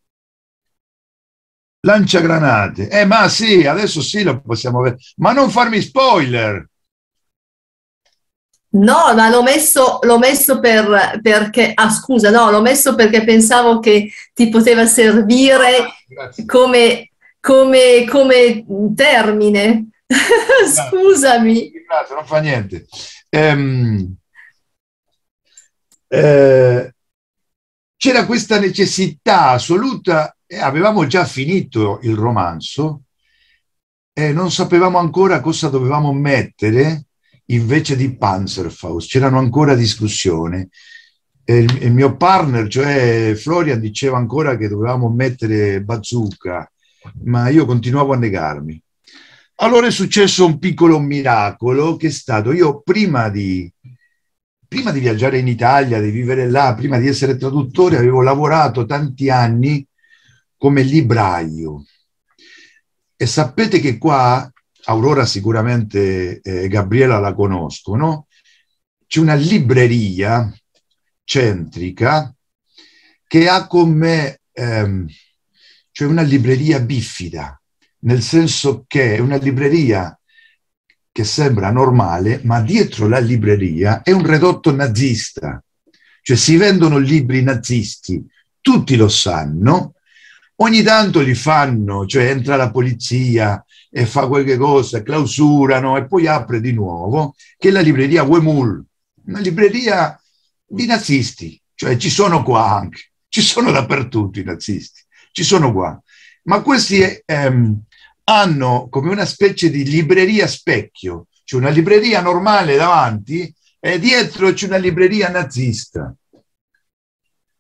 S2: lanciagranate, eh ma sì, adesso sì lo possiamo vedere, ma non farmi spoiler,
S3: No, ma l'ho messo, l'ho messo per, perché, ah scusa, no, l'ho messo perché pensavo che ti poteva servire ah, come, come, come, termine. <laughs> Scusami.
S2: Grazie, non fa niente. Ehm, eh, c'era questa necessità assoluta, eh, avevamo già finito il romanzo e non sapevamo ancora cosa dovevamo mettere invece di Panzerfaust. C'erano ancora discussioni. Il, il, mio partner, cioè Florian, diceva ancora che dovevamo mettere Bazooka, ma io continuavo a negarmi. Allora è successo un piccolo miracolo che è stato io prima di, prima di viaggiare in Italia, di vivere là, prima di essere traduttore, avevo lavorato tanti anni come libraio. E sapete che qua Aurora sicuramente eh, Gabriela la conoscono, c'è una libreria centrica che ha come, ehm, cioè una libreria bifida, nel senso che è una libreria che sembra normale, ma dietro la libreria è un redotto nazista, cioè si vendono libri nazisti, tutti lo sanno, ogni tanto li fanno, cioè entra la polizia, e fa qualche cosa, clausurano e poi apre di nuovo, che è la libreria Wemul, una libreria di nazisti, cioè ci sono qua anche, <laughs> ci sono dappertutto i nazisti, ci sono qua. Ma questi ehm, hanno come una specie di libreria specchio, c'è una libreria normale davanti e dietro c'è una libreria nazista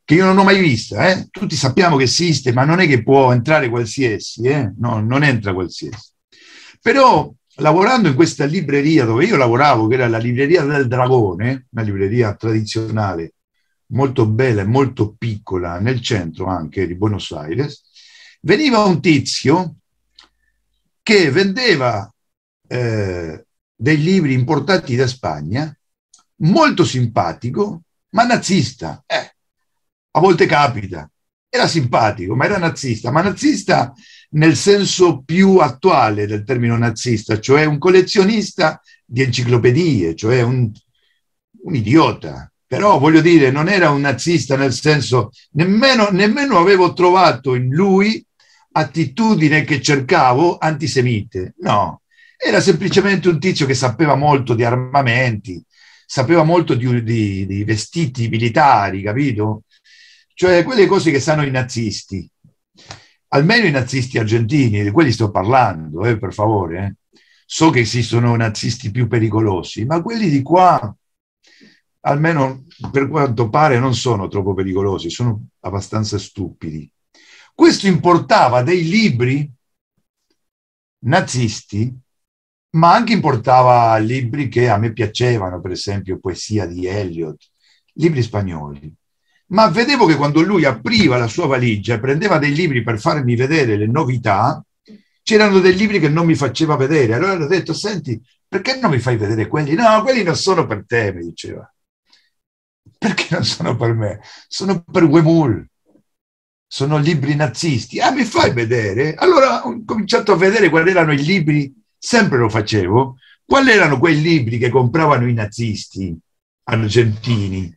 S2: che io non ho mai vista. Eh? Tutti sappiamo che esiste, ma non è che può entrare qualsiasi, eh? no, non entra qualsiasi. Però lavorando in questa libreria dove io lavoravo, che era la libreria del Dragone, una libreria tradizionale molto bella e molto piccola, nel centro anche di Buenos Aires, veniva un tizio che vendeva eh, dei libri importati da Spagna, molto simpatico, ma nazista. Eh, a volte capita. Era simpatico, ma era nazista. Ma nazista nel senso più attuale del termine nazista, cioè un collezionista di enciclopedie, cioè un, un idiota. Però voglio dire, non era un nazista nel senso, nemmeno, nemmeno avevo trovato in lui attitudine che cercavo antisemite. No, era semplicemente un tizio che sapeva molto di armamenti, sapeva molto di, di, di vestiti militari, capito? cioè quelle cose che sanno i nazisti, almeno i nazisti argentini, di quelli sto parlando, eh, per favore. Eh. So che esistono nazisti più pericolosi, ma quelli di qua, almeno per quanto pare, non sono troppo pericolosi, sono abbastanza stupidi. Questo importava dei libri nazisti, ma anche importava libri che a me piacevano, per esempio poesia di Eliot, libri spagnoli ma vedevo che quando lui apriva la sua valigia e prendeva dei libri per farmi vedere le novità, c'erano dei libri che non mi faceva vedere. Allora ho detto, senti, perché non mi fai vedere quelli? No, quelli non sono per te, mi diceva. Perché non sono per me? Sono per Wemul. Sono libri nazisti. Ah, mi fai vedere? Allora ho cominciato a vedere quali erano i libri, sempre lo facevo, quali erano quei libri che compravano i nazisti argentini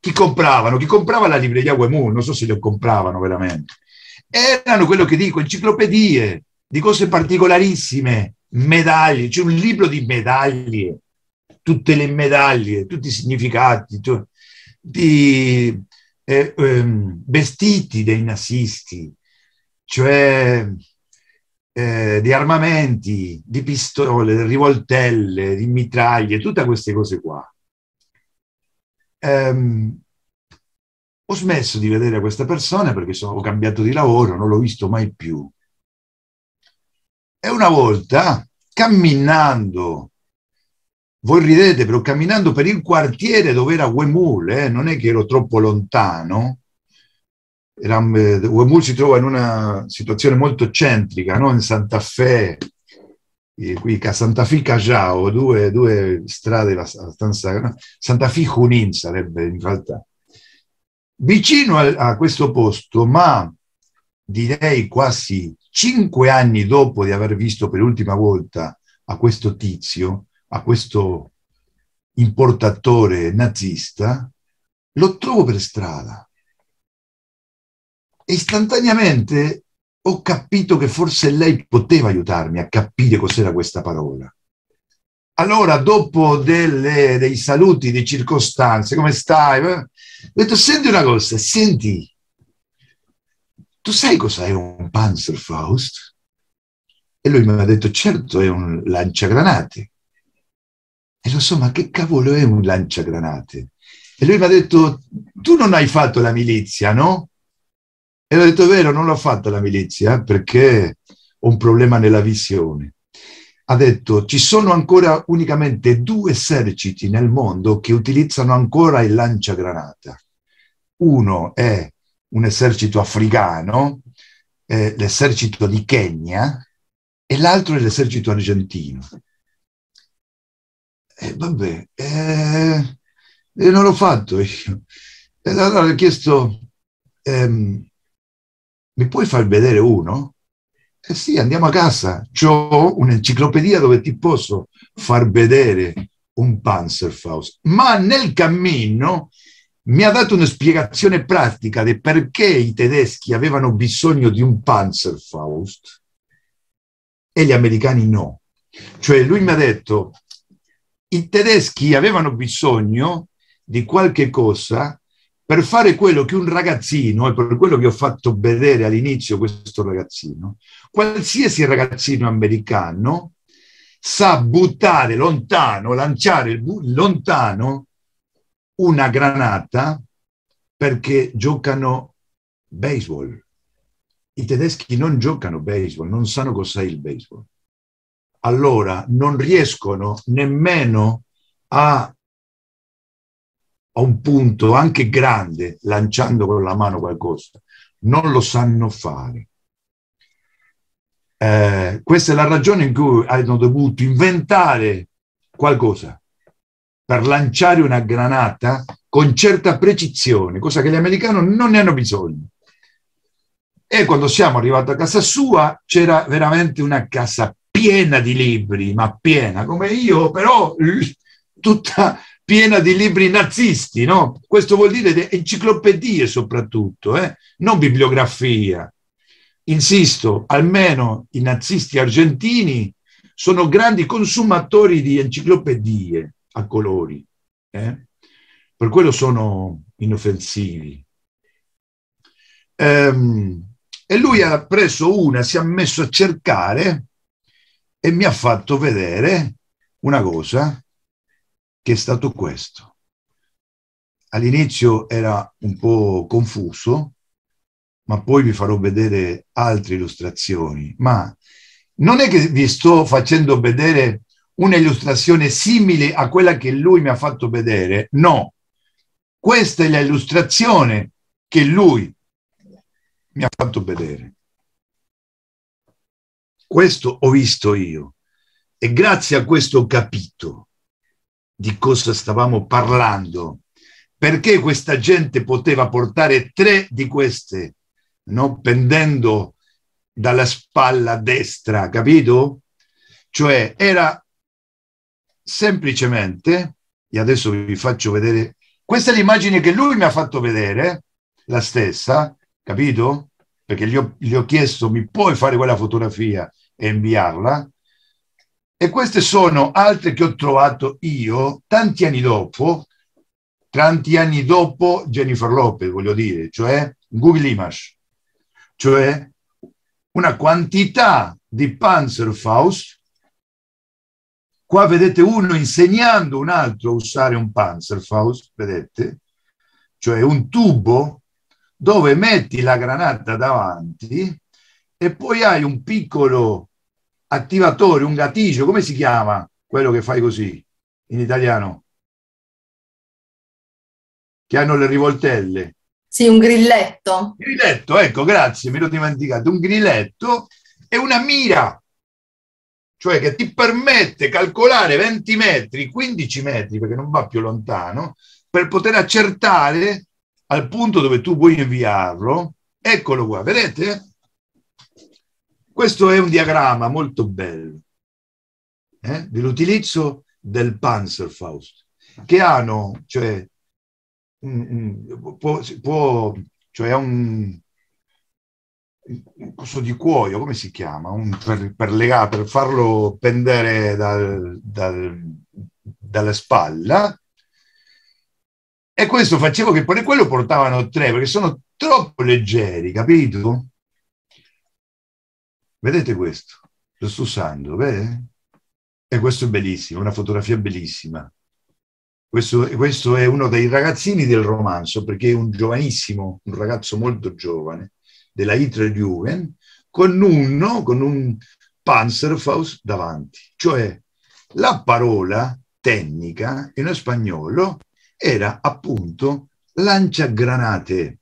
S2: chi compravano? Chi comprava la libreria Wemul, non so se le compravano veramente. Erano quello che dico, enciclopedie di cose particolarissime, medaglie, c'è un libro di medaglie, tutte le medaglie, tutti i significati, tu, di eh, eh, vestiti dei nazisti, cioè eh, di armamenti, di pistole, rivoltelle, di mitraglie, tutte queste cose qua ehm, ho smesso di vedere queste persone perché sono, ho cambiato di lavoro, non l'ho visto mai più. E una volta, camminando, voi ridete, però camminando per il quartiere dove era Wemul, eh, non è che ero troppo lontano, era, eh, Wemul si trova in una situazione molto centrica, no? in Santa Fe, qui Santa Fe Cajao, due, due strade abbastanza... Santa Fe Junin sarebbe in realtà. Vicino a, a questo posto, ma direi quasi cinque anni dopo di aver visto per l'ultima volta a questo tizio, a questo importatore nazista, lo trovo per strada. E istantaneamente ho capito che forse lei poteva aiutarmi a capire cos'era questa parola. Allora, dopo delle, dei saluti di circostanze, come stai? Ho detto, senti una cosa, senti, tu sai cos'è un Panzerfaust? E lui mi ha detto, certo, è un lanciagranate. E lo so, ma che cavolo è un lanciagranate? E lui mi ha detto, tu non hai fatto la milizia, no? E ho detto, vero, non l'ho fatta la milizia perché ho un problema nella visione. Ha detto, ci sono ancora unicamente due eserciti nel mondo che utilizzano ancora il lanciagranata. Uno è un esercito africano, eh, l'esercito di Kenya, e l'altro è l'esercito argentino. E vabbè, eh, non l'ho fatto io. E allora ho chiesto, ehm, mi puoi far vedere uno? Eh sì, andiamo a casa. Ho un'enciclopedia dove ti posso far vedere un Panzerfaust. Ma nel cammino mi ha dato una spiegazione pratica di perché i tedeschi avevano bisogno di un Panzerfaust e gli americani no. Cioè lui mi ha detto, i tedeschi avevano bisogno di qualche cosa per fare quello che un ragazzino, e per quello che ho fatto vedere all'inizio questo ragazzino, qualsiasi ragazzino americano sa buttare lontano, lanciare lontano una granata perché giocano baseball. I tedeschi non giocano baseball, non sanno cos'è il baseball. Allora non riescono nemmeno a a un punto anche grande, lanciando con la mano qualcosa. Non lo sanno fare. Eh, questa è la ragione in cui hanno dovuto inventare qualcosa per lanciare una granata con certa precisione, cosa che gli americani non ne hanno bisogno. E quando siamo arrivati a casa sua c'era veramente una casa piena di libri, ma piena come io, però tutta piena di libri nazisti, no? Questo vuol dire enciclopedie soprattutto, eh? non bibliografia. Insisto, almeno i nazisti argentini sono grandi consumatori di enciclopedie a colori, eh? per quello sono inoffensivi. Ehm, e lui ha preso una, si è messo a cercare e mi ha fatto vedere una cosa che è stato questo. All'inizio era un po' confuso, ma poi vi farò vedere altre illustrazioni. Ma non è che vi sto facendo vedere un'illustrazione simile a quella che lui mi ha fatto vedere, no. Questa è l'illustrazione che lui mi ha fatto vedere. Questo ho visto io e grazie a questo ho capito di cosa stavamo parlando, perché questa gente poteva portare tre di queste, no? pendendo dalla spalla destra, capito? Cioè era semplicemente, e adesso vi faccio vedere, questa è l'immagine che lui mi ha fatto vedere, la stessa, capito? Perché gli ho, gli ho chiesto, mi puoi fare quella fotografia e inviarla? E queste sono altre che ho trovato io tanti anni dopo, tanti anni dopo Jennifer Lopez, voglio dire, cioè Google Image, cioè una quantità di Panzerfaust. Qua vedete uno insegnando un altro a usare un Panzerfaust, vedete? Cioè un tubo dove metti la granata davanti e poi hai un piccolo attivatore, un gatigio, come si chiama quello che fai così in italiano? Che hanno le rivoltelle.
S3: Sì, un grilletto.
S2: Grilletto, ecco, grazie, me l'ho dimenticato. Un grilletto e una mira, cioè che ti permette calcolare 20 metri, 15 metri, perché non va più lontano, per poter accertare al punto dove tu vuoi inviarlo. Eccolo qua, vedete? Questo è un diagramma molto bello eh, dell'utilizzo del Panzerfaust, che hanno, cioè, può, può, cioè un, un coso di cuoio, come si chiama? Un, per, per, legare, per farlo pendere dal, dal, dalla spalla. E questo faceva che poi quello portavano tre, perché sono troppo leggeri, capito? Vedete questo? Lo sto usando, vede? E questo è bellissimo, una fotografia bellissima. Questo, questo, è uno dei ragazzini del romanzo, perché è un giovanissimo, un ragazzo molto giovane, della Hitler Jugend, con uno, con un Panzerfaust davanti. Cioè, la parola tecnica in spagnolo era appunto lanciagranate,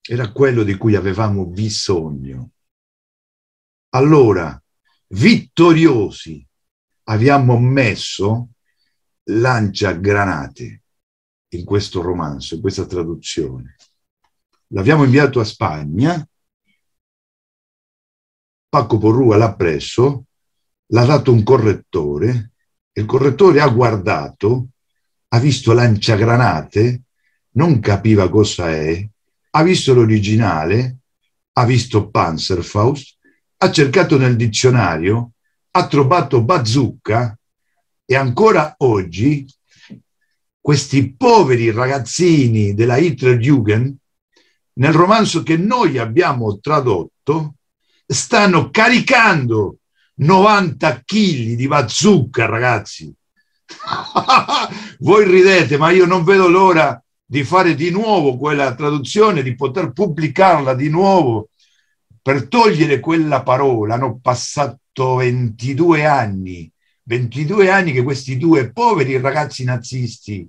S2: era quello di cui avevamo bisogno. Allora, vittoriosi, abbiamo messo lancia granate in questo romanzo, in questa traduzione. L'abbiamo inviato a Spagna, Paco Porrua l'ha preso, l'ha dato un correttore, il correttore ha guardato, ha visto lanciagranate, non capiva cosa è, ha visto l'originale, ha visto Panzerfaust, ha cercato nel dizionario, ha trovato bazooka e ancora oggi questi poveri ragazzini della Hitlerjugend, nel romanzo che noi abbiamo tradotto, stanno caricando 90 kg di bazooka, ragazzi. <laughs> Voi ridete, ma io non vedo l'ora di fare di nuovo quella traduzione, di poter pubblicarla di nuovo per togliere quella parola hanno passato 22 anni, 22 anni che questi due poveri ragazzi nazisti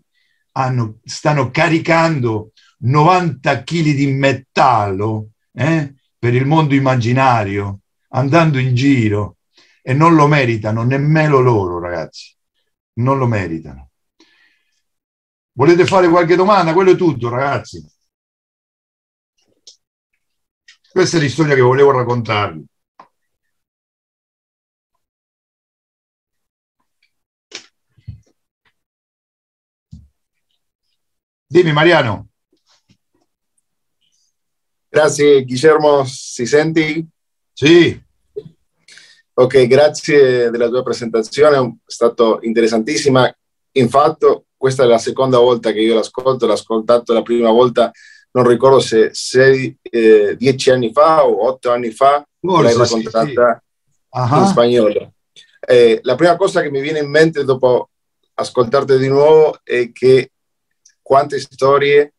S2: hanno, stanno caricando 90 kg di metallo eh, per il mondo immaginario, andando in giro e non lo meritano nemmeno loro, ragazzi, non lo meritano. Volete fare qualche domanda? Quello è tutto, ragazzi. Questa è l'istoria che volevo raccontarvi. Dimmi Mariano.
S4: Grazie Guillermo, si senti?
S2: Sì.
S4: Ok, grazie della tua presentazione, è stata interessantissima. Infatti, questa è la seconda volta che io l'ascolto, l'ho ascoltato la prima volta non ricordo se sei, eh, dieci anni fa o otto anni fa, Forse, l'hai raccontata sì, sì. in spagnolo. Eh, la prima cosa che mi viene in mente dopo ascoltarti di nuovo è che quante storie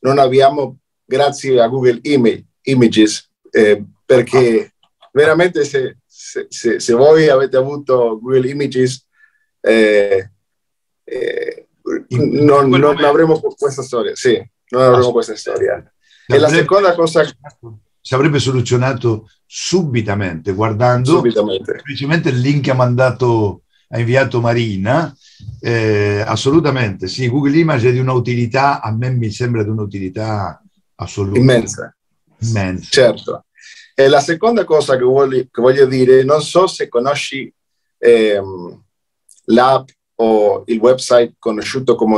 S4: non abbiamo grazie a Google Email, Images, eh, perché veramente se, se, se, se, voi avete avuto Google Images eh, eh, non, non, avremo questa storia, sì, non avremo questa storia. E la seconda cosa...
S2: Si avrebbe soluzionato subitamente guardando subitamente. semplicemente il link che ha mandato, ha inviato Marina. Eh, assolutamente, sì, Google Image è di un'utilità, a me mi sembra di un'utilità assoluta.
S4: Immensa. Immensa. Certo. E la seconda cosa che voglio, che voglio dire, non so se conosci ehm, l'app o il website conosciuto come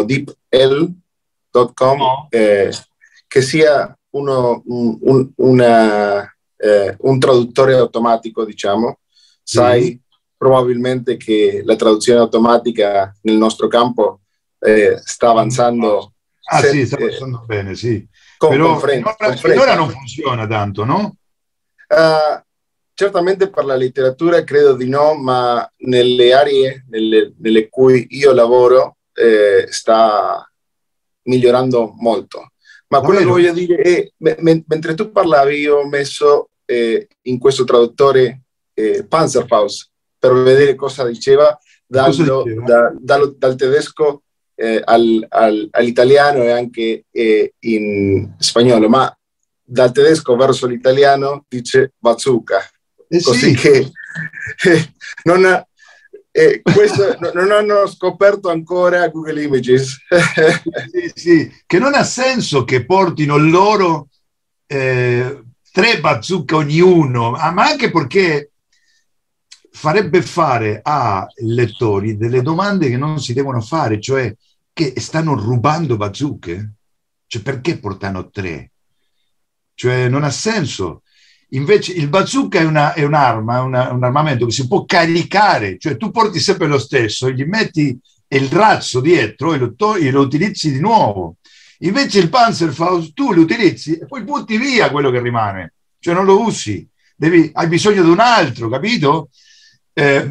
S4: no. eh, che sia uno, un, una, eh, un, traduttore automatico, diciamo. Sai mm. probabilmente che la traduzione automatica nel nostro campo eh, sta avanzando.
S2: Ah se, sì, sta avanzando bene, sì. Con, Però con fretta, finora, finora non funziona tanto, no?
S4: Uh, certamente per la letteratura credo di no, ma nelle aree nelle, nelle cui io lavoro eh, sta migliorando molto. Ma quello che voglio dire è, me, mentre tu parlavi, io ho messo eh, in questo traduttore eh, Panzerfaust per vedere cosa diceva, dallo, cosa diceva? Da, dallo, dal tedesco eh, al, al, all'italiano e anche eh, in spagnolo, ma dal tedesco verso l'italiano dice bazooka, eh così sì. che <laughs> eh, non, eh, questo, <laughs> non hanno scoperto ancora Google Images. <laughs>
S2: sì, sì, che non ha senso che portino loro eh, tre bazooka ognuno, ah, ma anche perché farebbe fare ai lettori delle domande che non si devono fare, cioè che stanno rubando bazooke? Cioè perché portano tre? cioè non ha senso. Invece il bazooka è, una, è un'arma, una, un armamento che si può caricare, cioè tu porti sempre lo stesso, gli metti il razzo dietro e lo, togli, lo utilizzi di nuovo. Invece il Panzerfaust tu lo utilizzi e poi butti via quello che rimane, cioè non lo usi, Devi, hai bisogno di un altro, capito? Eh,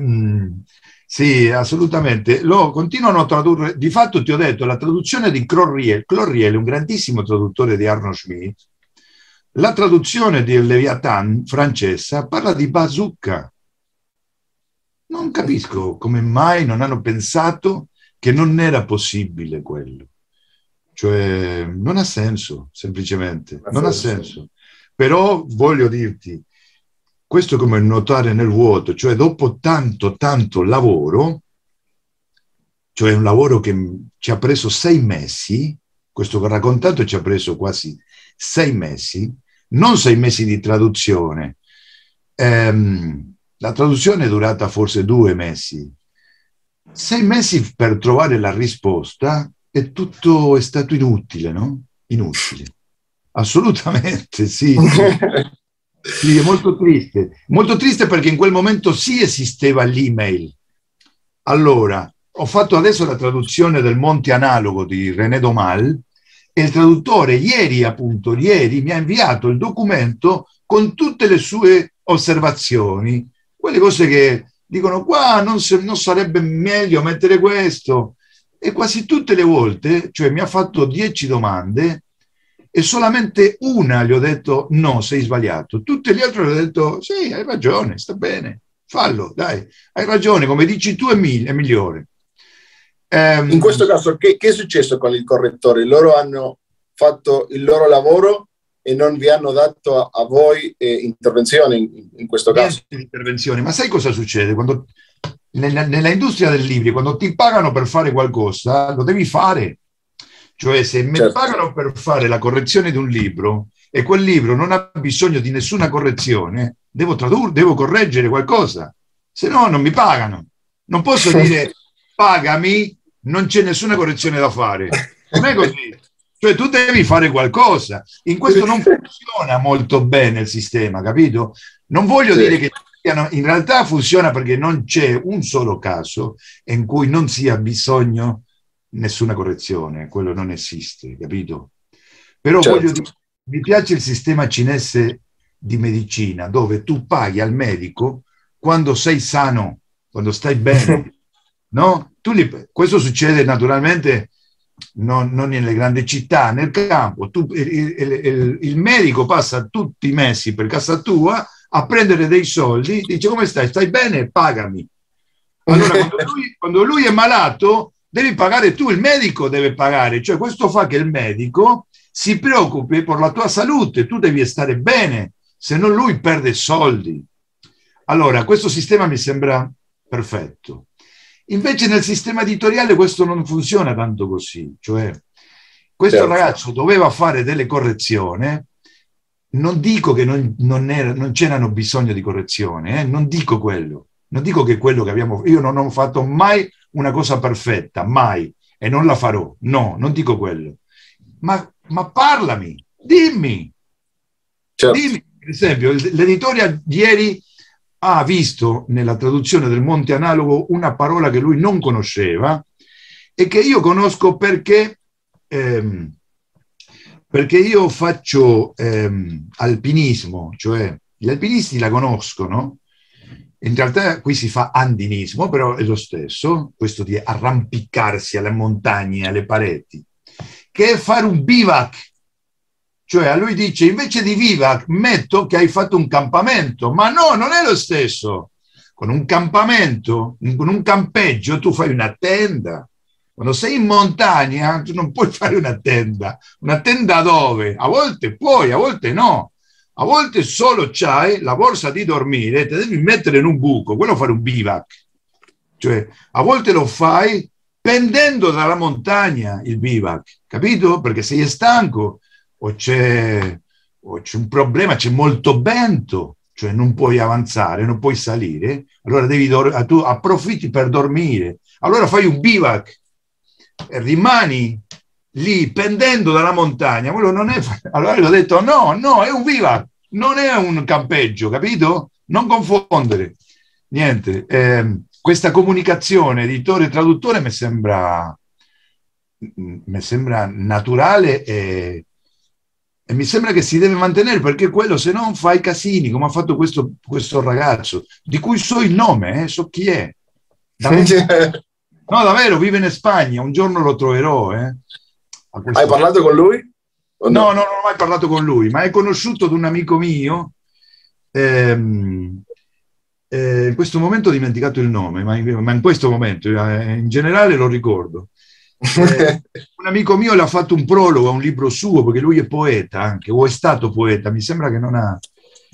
S2: sì, assolutamente. Lo continuano a tradurre. Di fatto ti ho detto, la traduzione di Clorriel, Clorriel è un grandissimo traduttore di Arno Schmidt, la traduzione di Leviathan francese parla di bazooka. Non capisco come mai non hanno pensato che non era possibile quello. Cioè, non ha senso, semplicemente, non ha senso. Però voglio dirti, questo è come nuotare nel vuoto, cioè dopo tanto, tanto lavoro, cioè un lavoro che ci ha preso sei mesi, questo che ho raccontato ci ha preso quasi sei mesi, non sei mesi di traduzione. Ehm, la traduzione è durata forse due mesi. Sei mesi per trovare la risposta e tutto è stato inutile, no? Inutile. Assolutamente, sì. <laughs> sì, è molto triste. Molto triste perché in quel momento sì esisteva l'email. Allora, ho fatto adesso la traduzione del Monte Analogo di René Domal, e il traduttore ieri, appunto, ieri mi ha inviato il documento con tutte le sue osservazioni, quelle cose che dicono qua non, se, non sarebbe meglio mettere questo. E quasi tutte le volte, cioè mi ha fatto dieci domande e solamente una gli ho detto no, sei sbagliato. Tutte le altre gli ho detto sì, hai ragione, sta bene, fallo, dai, hai ragione, come dici tu è, migli- è migliore.
S4: Um, in questo caso, che, che, è successo con il correttore? Loro hanno fatto il loro lavoro e non vi hanno dato a, a voi eh, intervenzione in, in, questo caso?
S2: Intervenzione, ma sai cosa succede? Quando, nella, nella, industria del libro, quando ti pagano per fare qualcosa, lo devi fare. Cioè, se mi certo. pagano per fare la correzione di un libro e quel libro non ha bisogno di nessuna correzione, devo tradurre, devo correggere qualcosa, se no non mi pagano. Non posso <laughs> dire pagami non c'è nessuna correzione da fare. Non è così. Cioè tu devi fare qualcosa. In questo non funziona molto bene il sistema, capito? Non voglio sì. dire che in realtà funziona perché non c'è un solo caso in cui non sia bisogno nessuna correzione, quello non esiste, capito? Però certo. voglio dire, mi piace il sistema cinese di medicina dove tu paghi al medico quando sei sano, quando stai bene, <laughs> no? Li, questo succede naturalmente non, non, nelle grandi città, nel campo. Tu, il, il, il, medico passa tutti i mesi per casa tua a prendere dei soldi, dice come stai? Stai bene? Pagami. <laughs> Allora, quando lui, quando lui è malato, devi pagare tu, il medico deve pagare. Cioè, questo fa che il medico si preoccupi per la tua salute, tu devi stare bene, se no lui perde soldi. Allora, questo sistema mi sembra perfetto. Invece nel sistema editoriale questo non funziona tanto così, cioè questo certo. ragazzo doveva fare delle correzioni, non dico che non, non, era, non c'erano bisogno di correzione, eh? non dico quello, non dico che quello che abbiamo io non ho fatto mai una cosa perfetta, mai, e non la farò, no, non dico quello, ma, ma parlami, dimmi, certo. dimmi, per esempio, l'editore ieri ha visto nella traduzione del Monte Analogo una parola che lui non conosceva e che io conosco perché, ehm, perché io faccio ehm, alpinismo, cioè gli alpinisti la conoscono, in realtà qui si fa andinismo, però è lo stesso, questo di arrampicarsi alle montagne, alle pareti, che è fare un bivac cioè a lui dice invece di vivac metto che hai fatto un campamento, ma no, non è lo stesso. Con un campamento, con un campeggio tu fai una tenda. Quando sei in montagna tu non puoi fare una tenda. Una tenda dove? A volte puoi, a volte no. A volte solo c'hai la borsa di dormire te devi mettere in un buco, quello fare un bivac. Cioè, a volte lo fai pendendo dalla montagna il bivac, capito? Perché sei stanco o c'è, o c'è un problema, c'è molto vento, cioè non puoi avanzare, non puoi salire, allora devi dor- tu approfitti per dormire, allora fai un bivac e rimani lì pendendo dalla montagna, quello non è... Allora gli ho detto no, no, è un bivac, non è un campeggio, capito? Non confondere. Niente, eh, questa comunicazione editore-traduttore mi sembra, mi sembra naturale e, e mi sembra che si deve mantenere perché quello se non fai casini come ha fatto questo, questo ragazzo di cui so il nome, eh, so chi è. Davvero, no, davvero, vive in Spagna, un giorno lo troverò. Eh,
S4: Hai parlato con lui?
S2: No? no? no, non ho mai parlato con lui, ma è conosciuto da un amico mio. Ehm, eh, in questo momento ho dimenticato il nome, ma in, ma in questo momento, eh, in generale lo ricordo. Eh, un amico mio le ha fatto un prologo a un libro suo perché lui è poeta anche, o è stato poeta, mi sembra che non ha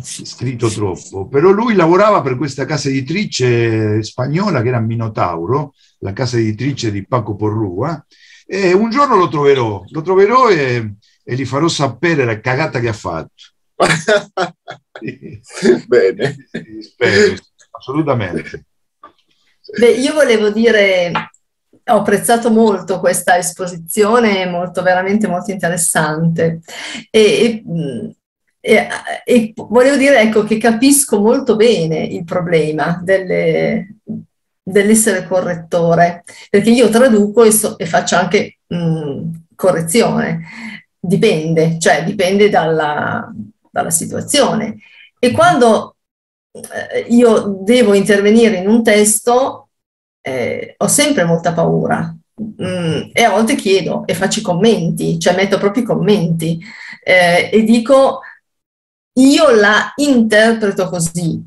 S2: scritto troppo, però lui lavorava per questa casa editrice spagnola che era Minotauro, la casa editrice di Paco Porrua, e un giorno lo troverò, lo troverò e, e gli farò sapere la cagata che ha fatto. <laughs>
S4: Bene.
S2: Spero, assolutamente.
S3: Beh, io volevo dire ho apprezzato molto questa esposizione, molto, veramente molto interessante. E, e, e, volevo dire ecco, che capisco molto bene il problema delle, dell'essere correttore, perché io traduco e, so, e faccio anche mh, correzione, dipende, cioè dipende dalla, dalla situazione. E quando eh, io devo intervenire in un testo, eh, ho sempre molta paura mm, e a volte chiedo e faccio i commenti, cioè metto proprio i commenti eh, e dico io la interpreto così.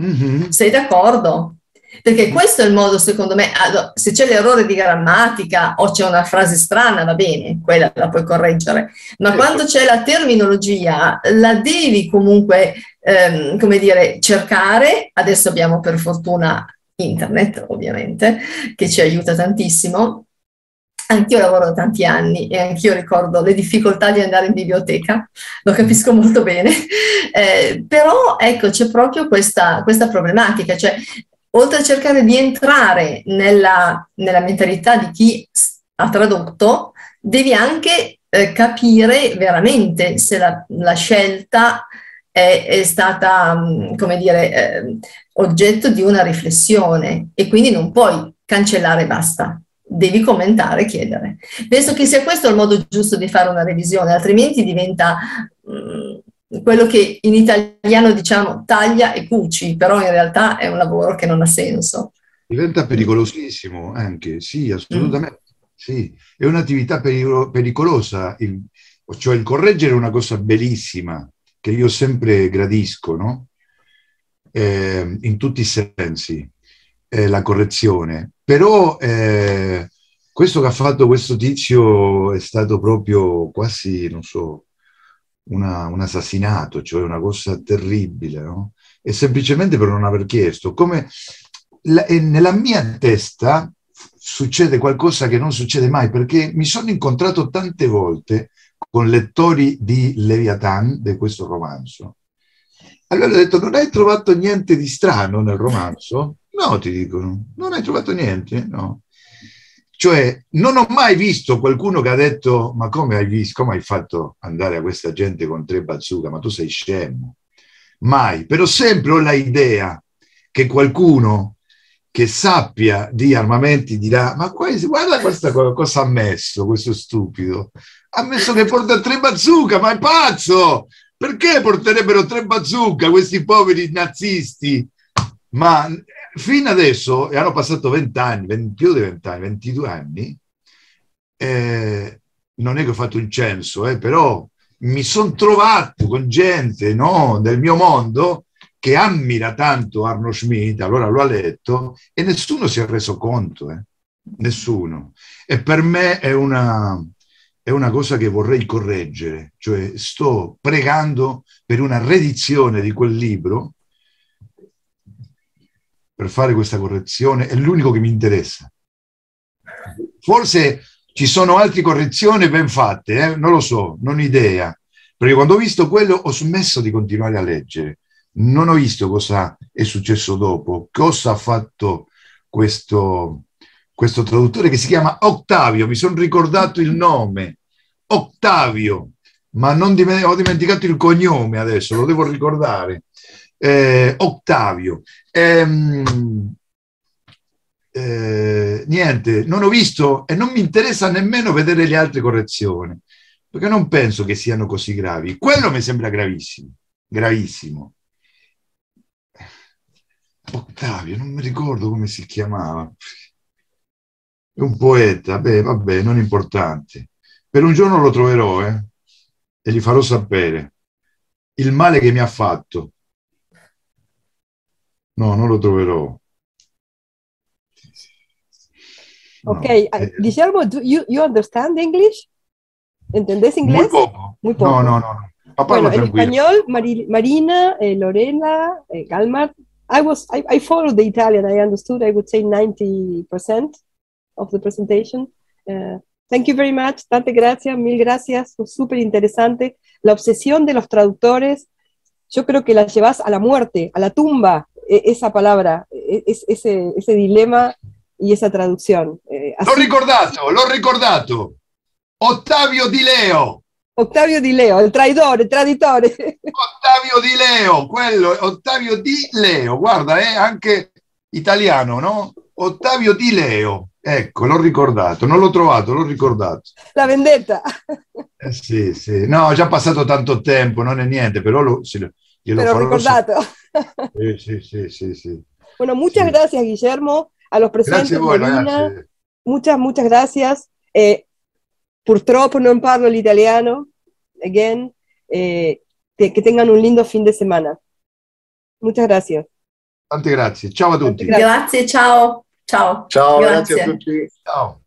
S3: Mm-hmm. Sei d'accordo? Perché questo è il modo, secondo me, se c'è l'errore di grammatica o c'è una frase strana, va bene, quella la puoi correggere, ma certo. quando c'è la terminologia, la devi comunque, ehm, come dire, cercare. Adesso abbiamo per fortuna internet, ovviamente, che ci aiuta tantissimo. Anch'io lavoro da tanti anni e anch'io ricordo le difficoltà di andare in biblioteca, lo capisco molto bene, eh, però ecco c'è proprio questa, questa problematica, cioè oltre a cercare di entrare nella, nella mentalità di chi ha tradotto, devi anche eh, capire veramente se la, la scelta è, è, stata, mm, come dire, eh, oggetto di una riflessione e quindi non puoi cancellare e basta. devi commentare, chiedere. Penso che sia questo il modo giusto di fare una revisione, altrimenti diventa mh, mm, quello che in italiano diciamo taglia e cuci, però in realtà è un lavoro che non ha senso.
S2: Diventa pericolosissimo anche, sì, assolutamente. Mm. Sì, è un'attività pericolosa, il, cioè il correggere è una cosa bellissima che io sempre gradisco, no? Eh, in tutti i sensi, eh, la correzione. Però eh, questo che ha fatto questo tizio è stato proprio quasi, non so, una, un assassinato, cioè una cosa terribile, no? E semplicemente per non aver chiesto. Come la, nella mia testa succede qualcosa che non succede mai, perché mi sono incontrato tante volte con lettori di Leviathan, di questo romanzo. Allora ho detto, non hai trovato niente di strano nel romanzo? No, ti dicono, non hai trovato niente? No. Cioè, non ho mai visto qualcuno che ha detto, ma come hai, visto, come hai fatto andare a questa gente con tre bazooka? Ma tu sei scemo. Mai. Però sempre ho l'idea che qualcuno che sappia di armamenti dirà, ma guarda questa cosa, cosa ha messo questo stupido ha messo che porta tre bazooka, ma è pazzo! Perché porterebbero tre bazooka questi poveri nazisti? Ma fino adesso, e hanno passato vent'anni, più di vent'anni, 22 anni, eh, non è che ho fatto un censo, eh, però mi sono trovato con gente no, del mio mondo che ammira tanto Arno Schmidt, allora lo ha letto, e nessuno si è reso conto, eh? nessuno. E per me è una, è una cosa che vorrei correggere, cioè sto pregando per una redizione di quel libro per fare questa correzione, è l'unico che mi interessa. Forse ci sono altre correzioni ben fatte, eh? non lo so, non ho idea, perché quando ho visto quello ho smesso di continuare a leggere, non ho visto cosa è successo dopo, cosa ha fatto questo, questo traduttore che si chiama Ottavio, mi sono ricordato il nome, Ottavio, ma non dim- ho dimenticato il cognome adesso, lo devo ricordare. Eh, Ottavio. Ehm, eh, niente, non ho visto e non mi interessa nemmeno vedere le altre correzioni, perché non penso che siano così gravi. Quello mi sembra gravissimo, gravissimo. Ottavio, non mi ricordo come si chiamava. È un poeta, beh, vabbè, non importante. Per un giorno lo troverò eh, e gli farò sapere il male che mi ha fatto. No, non lo troverò.
S1: Ok, no. uh, Guillermo, do you, you understand English? ¿Entendés inglés?
S2: Muy poco. Muy poco. No, no, no.
S1: Papá bueno, en español, Mari, Marina, eh, Lorena, eh, Galmar. I was, I, I followed the Italian. I understood. I would say 90% of the presentation. Uh, Thank you very much. Tante gracias, mil gracias. Fue súper interesante. La obsesión de los traductores, yo creo que la llevas a la muerte, a la tumba, e, esa palabra, e, ese, ese dilema y esa traducción.
S2: Eh, l'ho ricordato, l'ho ricordato. Ottavio Di Leo.
S1: Ottavio Di Leo, il traidore, il traditore.
S2: Ottavio Di Leo, quello, Ottavio Di Leo, guarda, è anche italiano, no? Ottavio Di Leo. Ecco, l'ho ricordato, non l'ho trovato, l'ho ricordato.
S1: La vendetta.
S2: Eh sì, sì. No, ho già passato tanto tempo, non è niente, però lo, sì,
S1: glielo Pero recordado.
S2: Sí, sí, sí, sí, sí.
S1: Bueno, muchas sí. gracias, Guillermo, a los presentes.
S2: Gracias voi, ragazzi.
S1: Muchas, muchas gracias. Eh, purtroppo non parlo l'italiano, again. Eh, que, que tengan un lindo fin de semana. Muchas gracias.
S2: Tante grazie. Ciao a tutti.
S3: Grazie, ciao. Ciao.
S4: Ciao, grazie, grazie a tutti. Ciao.